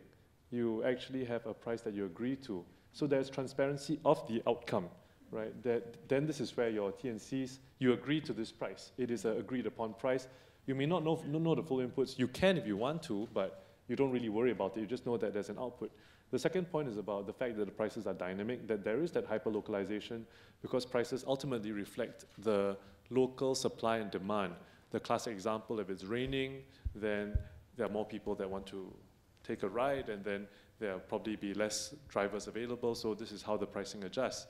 you actually have a price that you agree to. So there's transparency of the outcome, right? That, then this is where your TNCs, you agree to this price. It is an agreed upon price. You may not know, know the full inputs. You can if you want to, but you don't really worry about it. You just know that there's an output. The second point is about the fact that the prices are dynamic, that there is that hyperlocalization because prices ultimately reflect the local supply and demand. The classic example, if it's raining, then there are more people that want to take a ride, and then there'll probably be less drivers available, so this is how the pricing adjusts.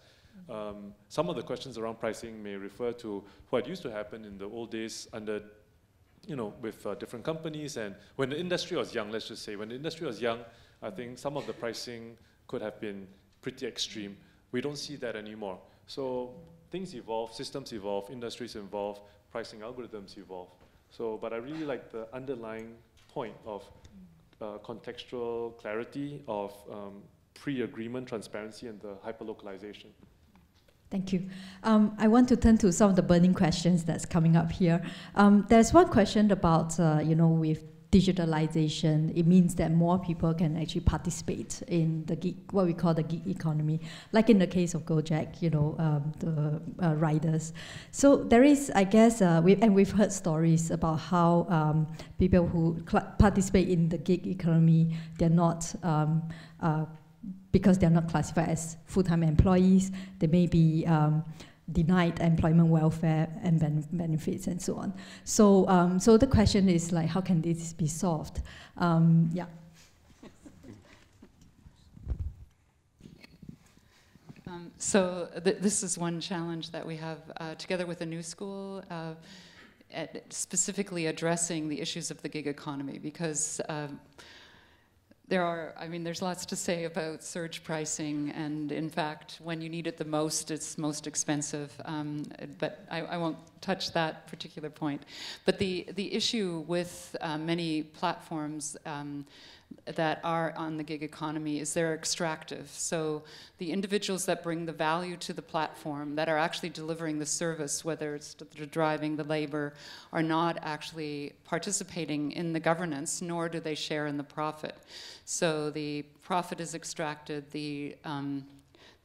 Um, some of the questions around pricing may refer to what used to happen in the old days under you know, with uh, different companies. And when the industry was young, let's just say, when the industry was young, I think some of the pricing could have been pretty extreme. We don't see that anymore. So things evolve, systems evolve, industries evolve, pricing algorithms evolve. So, but I really like the underlying point of uh, contextual clarity, of um, pre-agreement transparency, and the hyperlocalization. Thank you. Um, I want to turn to some of the burning questions that's coming up here. Um, there's one question about, uh, you know, with digitalization, it means that more people can actually participate in the gig, what we call the gig economy, like in the case of Gojek, you know, um, the uh, riders. So there is, I guess, uh, we, and we've heard stories about how um, people who participate in the gig economy, they're not um, uh, because they're not classified as full-time employees, they may be um, denied employment welfare and ben benefits and so on. So, um, so the question is like, how can this be solved? Um, yeah. Um, so th this is one challenge that we have uh, together with a New School, uh, specifically addressing the issues of the gig economy because uh, there are, I mean, there's lots to say about surge pricing, and in fact, when you need it the most, it's most expensive. Um, but I, I, won't touch that particular point. But the the issue with uh, many platforms. Um, that are on the gig economy is they're extractive. So the individuals that bring the value to the platform, that are actually delivering the service, whether it's the driving, the labor, are not actually participating in the governance, nor do they share in the profit. So the profit is extracted, the um,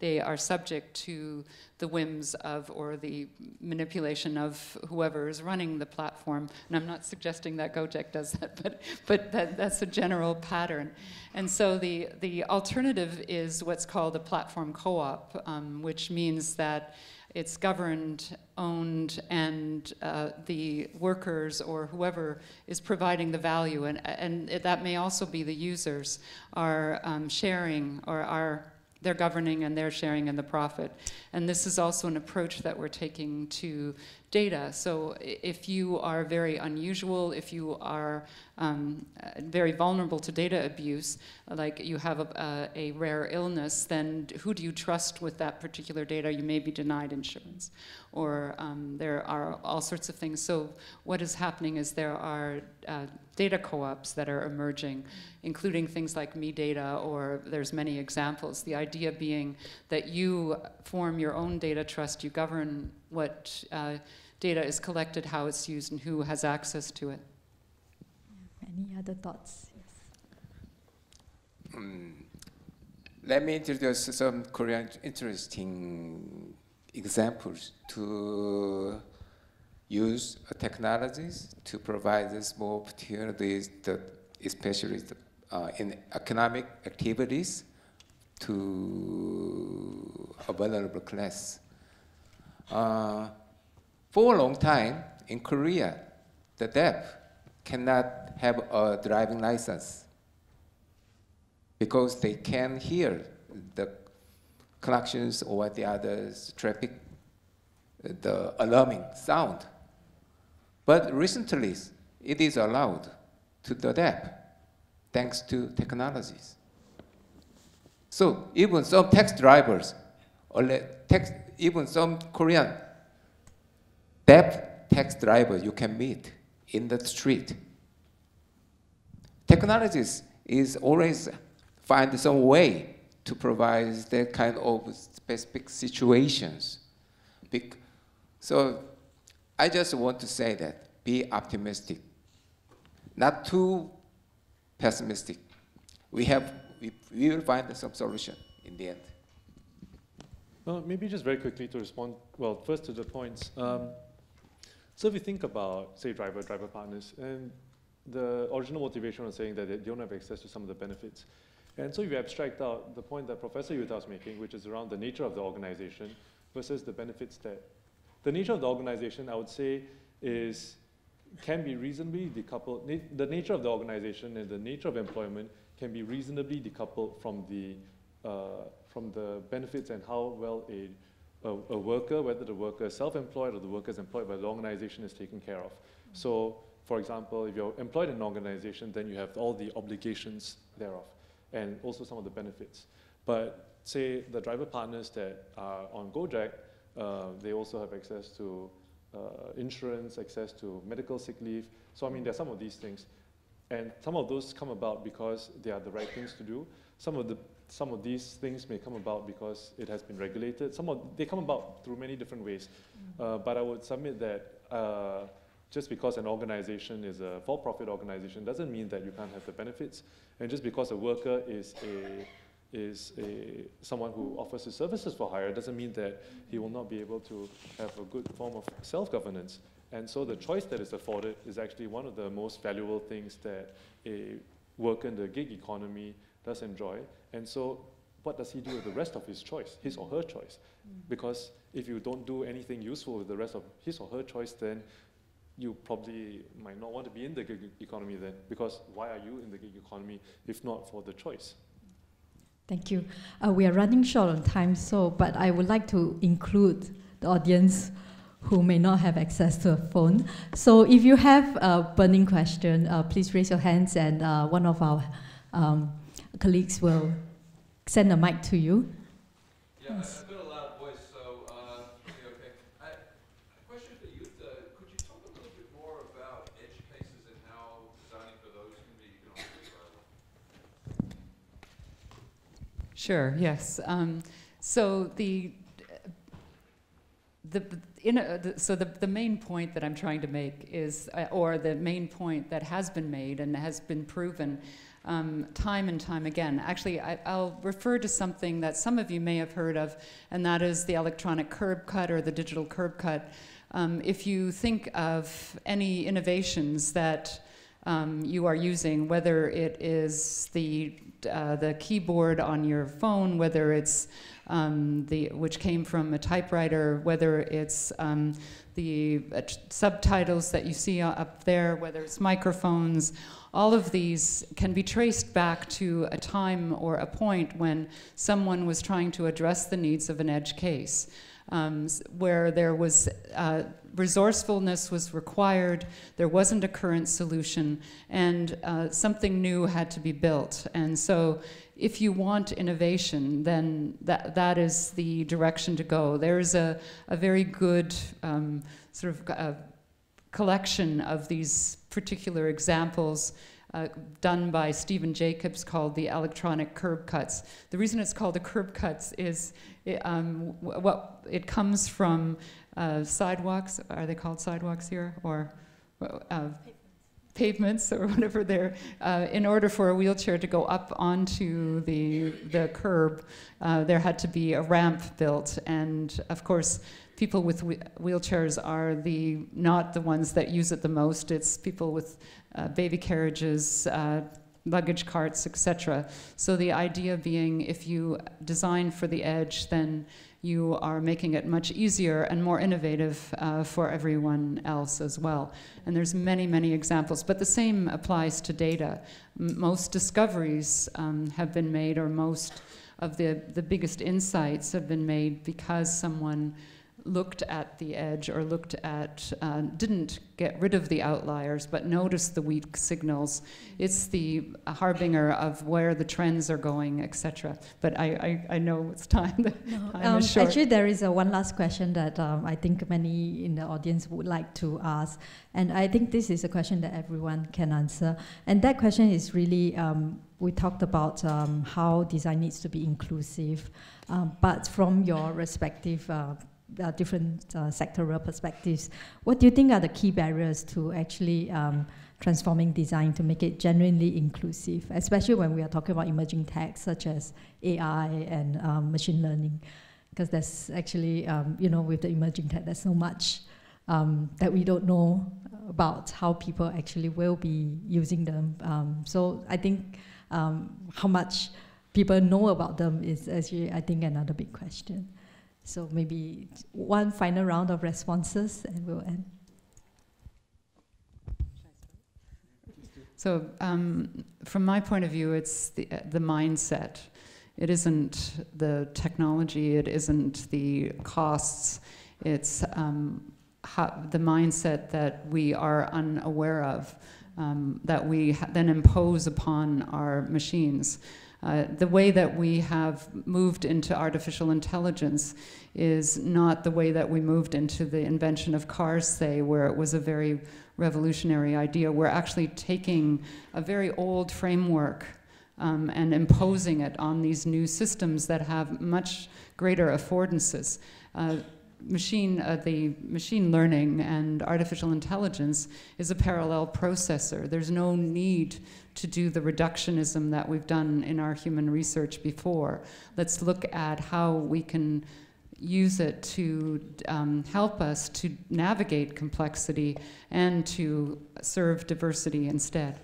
they are subject to the whims of or the manipulation of whoever is running the platform. And I'm not suggesting that Gojek does that, *laughs* but, but that, that's a general pattern. And so the, the alternative is what's called a platform co-op, um, which means that it's governed, owned, and uh, the workers or whoever is providing the value, and, and that may also be the users, are um, sharing or are they're governing and they're sharing in the profit. And this is also an approach that we're taking to data. So if you are very unusual, if you are um, very vulnerable to data abuse, like you have a, a, rare illness, then who do you trust with that particular data? You may be denied insurance. Or um, there are all sorts of things. So what is happening is there are uh, data co-ops that are emerging, including things like MIDATA, or there's many examples. The idea being that you form your own data trust, you govern what uh, data is collected, how it's used, and who has access to it. Any other thoughts? Yes. Um, let me introduce some Korean interesting examples to use technologies to provide more opportunities, especially uh, in economic activities to a vulnerable class. Uh, for a long time in Korea, the deaf cannot have a driving license because they can hear the collections or the other traffic, the alarming sound. But recently, it is allowed to deaf thanks to technologies. So even some taxi drivers, or tax, even some Korean deaf taxi driver you can meet in the street. Technologies is always find some way to provide that kind of specific situations. So I just want to say that be optimistic, not too pessimistic. We have we, we will find some solution in the end. Well, maybe just very quickly to respond, well, first to the points. Um, so if you think about, say, driver, driver partners, and the original motivation was saying that they don't have access to some of the benefits. And so you abstract out the point that Professor Jutta was making, which is around the nature of the organization versus the benefits that the nature of the organization, I would say, is can be reasonably decoupled. Na the nature of the organization and the nature of employment can be reasonably decoupled from the uh, from the benefits and how well a a, a worker, whether the worker is self-employed or the worker is employed by the organization is taken care of. Mm -hmm. So, for example, if you're employed in an organization, then you have all the obligations thereof and also some of the benefits. But say the driver partners that are on Gojek, they also have access to uh, insurance, access to medical sick leave. So, I mean, there are some of these things. And some of those come about because they are the right things to do. Some of the some of these things may come about because it has been regulated. Some of they come about through many different ways. Mm. Uh, but I would submit that uh, just because an organization is a for-profit organization doesn't mean that you can't have the benefits. And just because a worker is a is a someone who offers his services for hire doesn't mean that he will not be able to have a good form of self-governance. And so the choice that is afforded is actually one of the most valuable things that a worker in the gig economy does enjoy. And so what does he do with the rest of his choice, his or her choice? Mm. Because if you don't do anything useful with the rest of his or her choice, then you probably might not want to be in the gig economy then, because why are you in the gig economy if not for the choice? Thank you. Uh, we are running short on time, so but I would like to include the audience who may not have access to a phone. So if you have a burning question, uh, please raise your hands, and uh, one of our um, colleagues will send a mic to you. Yeah, yes. I've got a loud voice, so uh, okay. I, a question for you. Uh, could you talk a little bit more about edge cases and how designing for those can be economically viable? Sure. Yes. Um, so the the, a, the, so the, the main point that I'm trying to make is, uh, or the main point that has been made and has been proven um, time and time again. Actually, I, will refer to something that some of you may have heard of, and that is the electronic curb cut or the digital curb cut. Um, if you think of any innovations that um, you are using, whether it is the uh, the keyboard on your phone, whether it's um, the which came from a typewriter, whether it's um, the uh, subtitles that you see up there, whether it's microphones, all of these can be traced back to a time or a point when someone was trying to address the needs of an edge case, um, where there was uh, resourcefulness was required, there wasn't a current solution, and uh, something new had to be built. And so if you want innovation, then that, that is the direction to go. There's a, a very good um, sort of uh, collection of these particular examples uh, done by Stephen Jacobs called the electronic curb cuts. The reason it's called the curb cuts is it, um, what it comes from uh, sidewalks. Are they called sidewalks here or? Uh, pavements or whatever they're, uh, in order for a wheelchair to go up onto the, the curb, uh, there had to be a ramp built. And of course, people with wheelchairs are the, not the ones that use it the most. It's people with uh, baby carriages, uh, luggage carts, etc. So the idea being if you design for the edge, then you are making it much easier and more innovative uh, for everyone else as well. And there's many, many examples, but the same applies to data. M most discoveries um, have been made, or most of the, the biggest insights have been made because someone looked at the edge or looked at, uh, didn't get rid of the outliers, but noticed the weak signals. It's the harbinger of where the trends are going, etc. But I, I, I, know it's time. no, time um, actually, there is a one last question that um, I think many in the audience would like to ask. And I think this is a question that everyone can answer. And that question is really, um, we talked about um, how design needs to be inclusive. Um, but from your respective uh, uh, different uh, sectoral perspectives. What do you think are the key barriers to actually um, transforming design to make it genuinely inclusive, especially when we are talking about emerging tech such as AI and um, machine learning? Because there's actually, um, you know, with the emerging tech, there's so much um, that we don't know about how people actually will be using them. Um, so I think um, how much people know about them is actually, I think, another big question. So maybe one final round of responses and we'll end. So um, from my point of view, it's the, uh, the mindset. It isn't the technology, it isn't the costs, it's um, the mindset that we are unaware of, um, that we then impose upon our machines. Uh, the way that we have moved into artificial intelligence is not the way that we moved into the invention of cars, say, where it was a very revolutionary idea. We're actually taking a very old framework um, and imposing it on these new systems that have much greater affordances. Uh, machine, uh, the machine learning and artificial intelligence is a parallel processor. There's no need to do the reductionism that we've done in our human research before. Let's look at how we can use it to um, help us to navigate complexity and to serve diversity instead.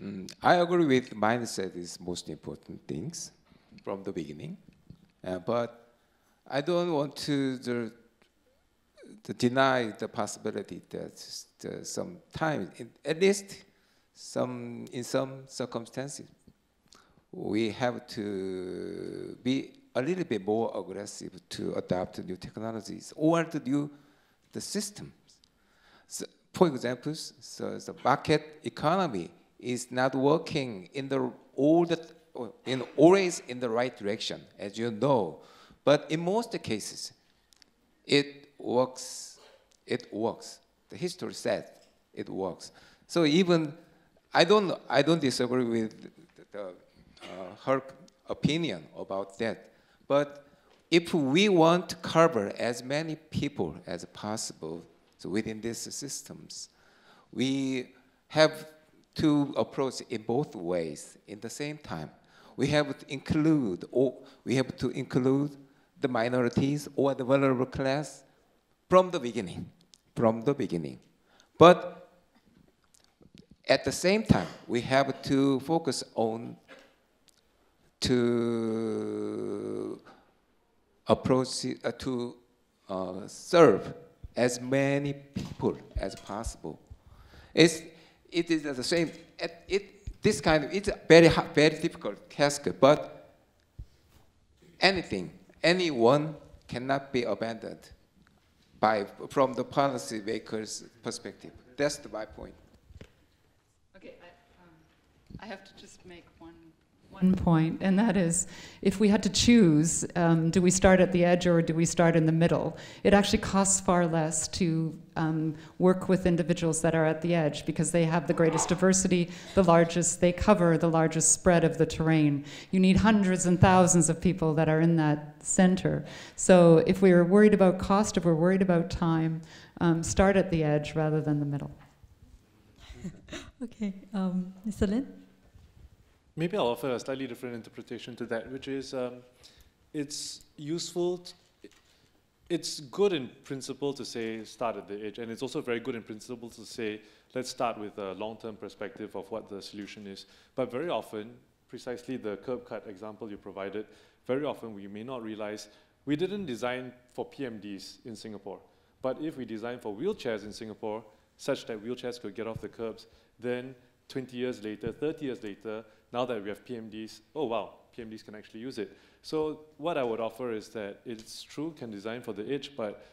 Mm, I agree with mindset is most important things from the beginning, uh, but I don't want to, the, deny the possibility that sometimes, at least some in some circumstances, we have to be a little bit more aggressive to adopt new technologies or to do the systems. So, for example, so the market economy is not working in the all the in always in the right direction, as you know. But in most cases, it works. It works. The history says it works. So even I don't I don't disagree with the, uh, her opinion about that. But if we want to cover as many people as possible so within these systems, we have to approach in both ways in the same time. We have to include, or we have to include the minorities or the vulnerable class from the beginning, from the beginning. But at the same time, we have to focus on to approach uh, to uh, serve as many people as possible. It's, it is the same. It, it, this kind of it's a very hard, very difficult task, but anything, anyone cannot be abandoned by from the policy maker's perspective. That's the, my point. Okay, I, um, I have to just make one one point, and that is if we had to choose, um, do we start at the edge or do we start in the middle? It actually costs far less to um, work with individuals that are at the edge because they have the greatest diversity, the largest, they cover the largest spread of the terrain. You need hundreds and thousands of people that are in that center. So if we are worried about cost, if we're worried about time, um, start at the edge rather than the middle. *laughs* okay, um, Mr. Lien? Maybe I'll offer a slightly different interpretation to that, which is um, it's useful, it's good in principle to say start at the edge, and it's also very good in principle to say let's start with a long-term perspective of what the solution is. But very often, precisely the curb cut example you provided, very often we may not realize we didn't design for PMDs in Singapore. But if we design for wheelchairs in Singapore, such that wheelchairs could get off the curbs, then 20 years later, 30 years later, now that we have PMDs, oh wow, PMDs can actually use it. So what I would offer is that it's true, can design for the edge, but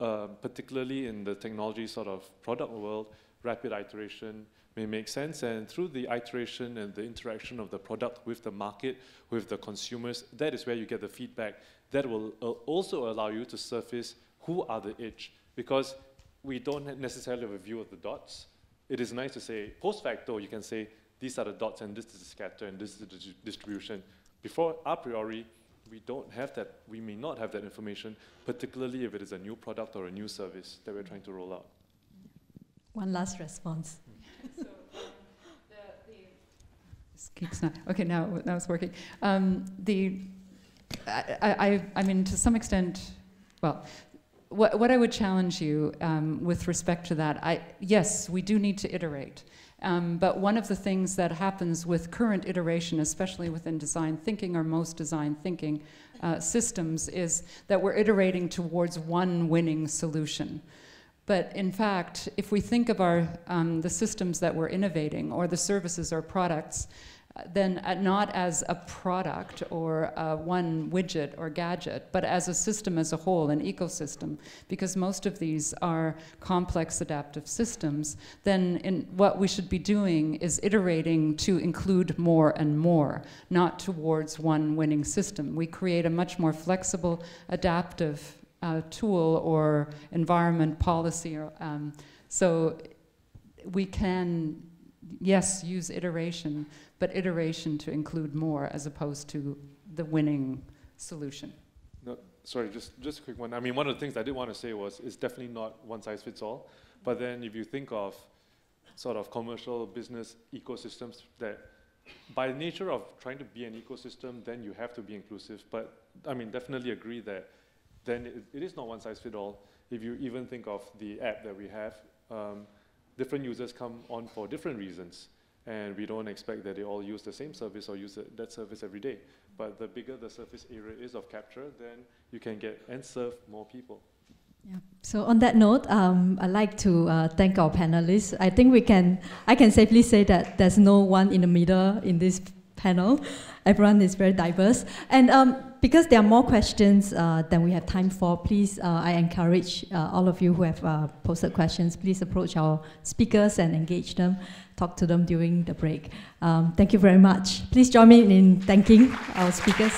uh, particularly in the technology sort of product world, rapid iteration may make sense. And through the iteration and the interaction of the product with the market, with the consumers, that is where you get the feedback that will uh, also allow you to surface who are the edge. Because we don't necessarily have a view of the dots. It is nice to say, post facto, you can say, these are the dots and this is the scatter and this is the distribution. Before a priori, we don't have that, we may not have that information, particularly if it is a new product or a new service that we're trying to roll out. One last response. so, um, okay, now, now it's working. Um, the, I, I, I mean, to some extent, well, what, what I would challenge you um, with respect to that, I, yes, we do need to iterate. Um, but one of the things that happens with current iteration, especially within design thinking or most design thinking uh, systems, is that we're iterating towards one winning solution. But in fact, if we think of our, um, the systems that we're innovating or the services or products, then uh, not as a product or uh, one widget or gadget, but as a system as a whole, an ecosystem, because most of these are complex adaptive systems, then in what we should be doing is iterating to include more and more, not towards one winning system. We create a much more flexible, adaptive uh, tool or environment policy. Or, um, so we can, yes, use iteration, but iteration to include more as opposed to the winning solution. No, sorry, just, just a quick one. I mean, one of the things I did want to say was it's definitely not one size fits all. But then if you think of sort of commercial business ecosystems that by nature of trying to be an ecosystem, then you have to be inclusive. But I mean, definitely agree that then it, it is not one size fits all. If you even think of the app that we have, um, different users come on for different reasons and we don't expect that they all use the same service or use that service every day. But the bigger the surface area is of capture, then you can get and serve more people. Yeah. So on that note, um, I'd like to uh, thank our panelists. I think we can, I can safely say that there's no one in the middle in this panel. Everyone is very diverse. And um, because there are more questions uh, than we have time for, please, uh, I encourage uh, all of you who have uh, posted questions, please approach our speakers and engage them talk to them during the break. Um, thank you very much. Please join me in thanking our speakers.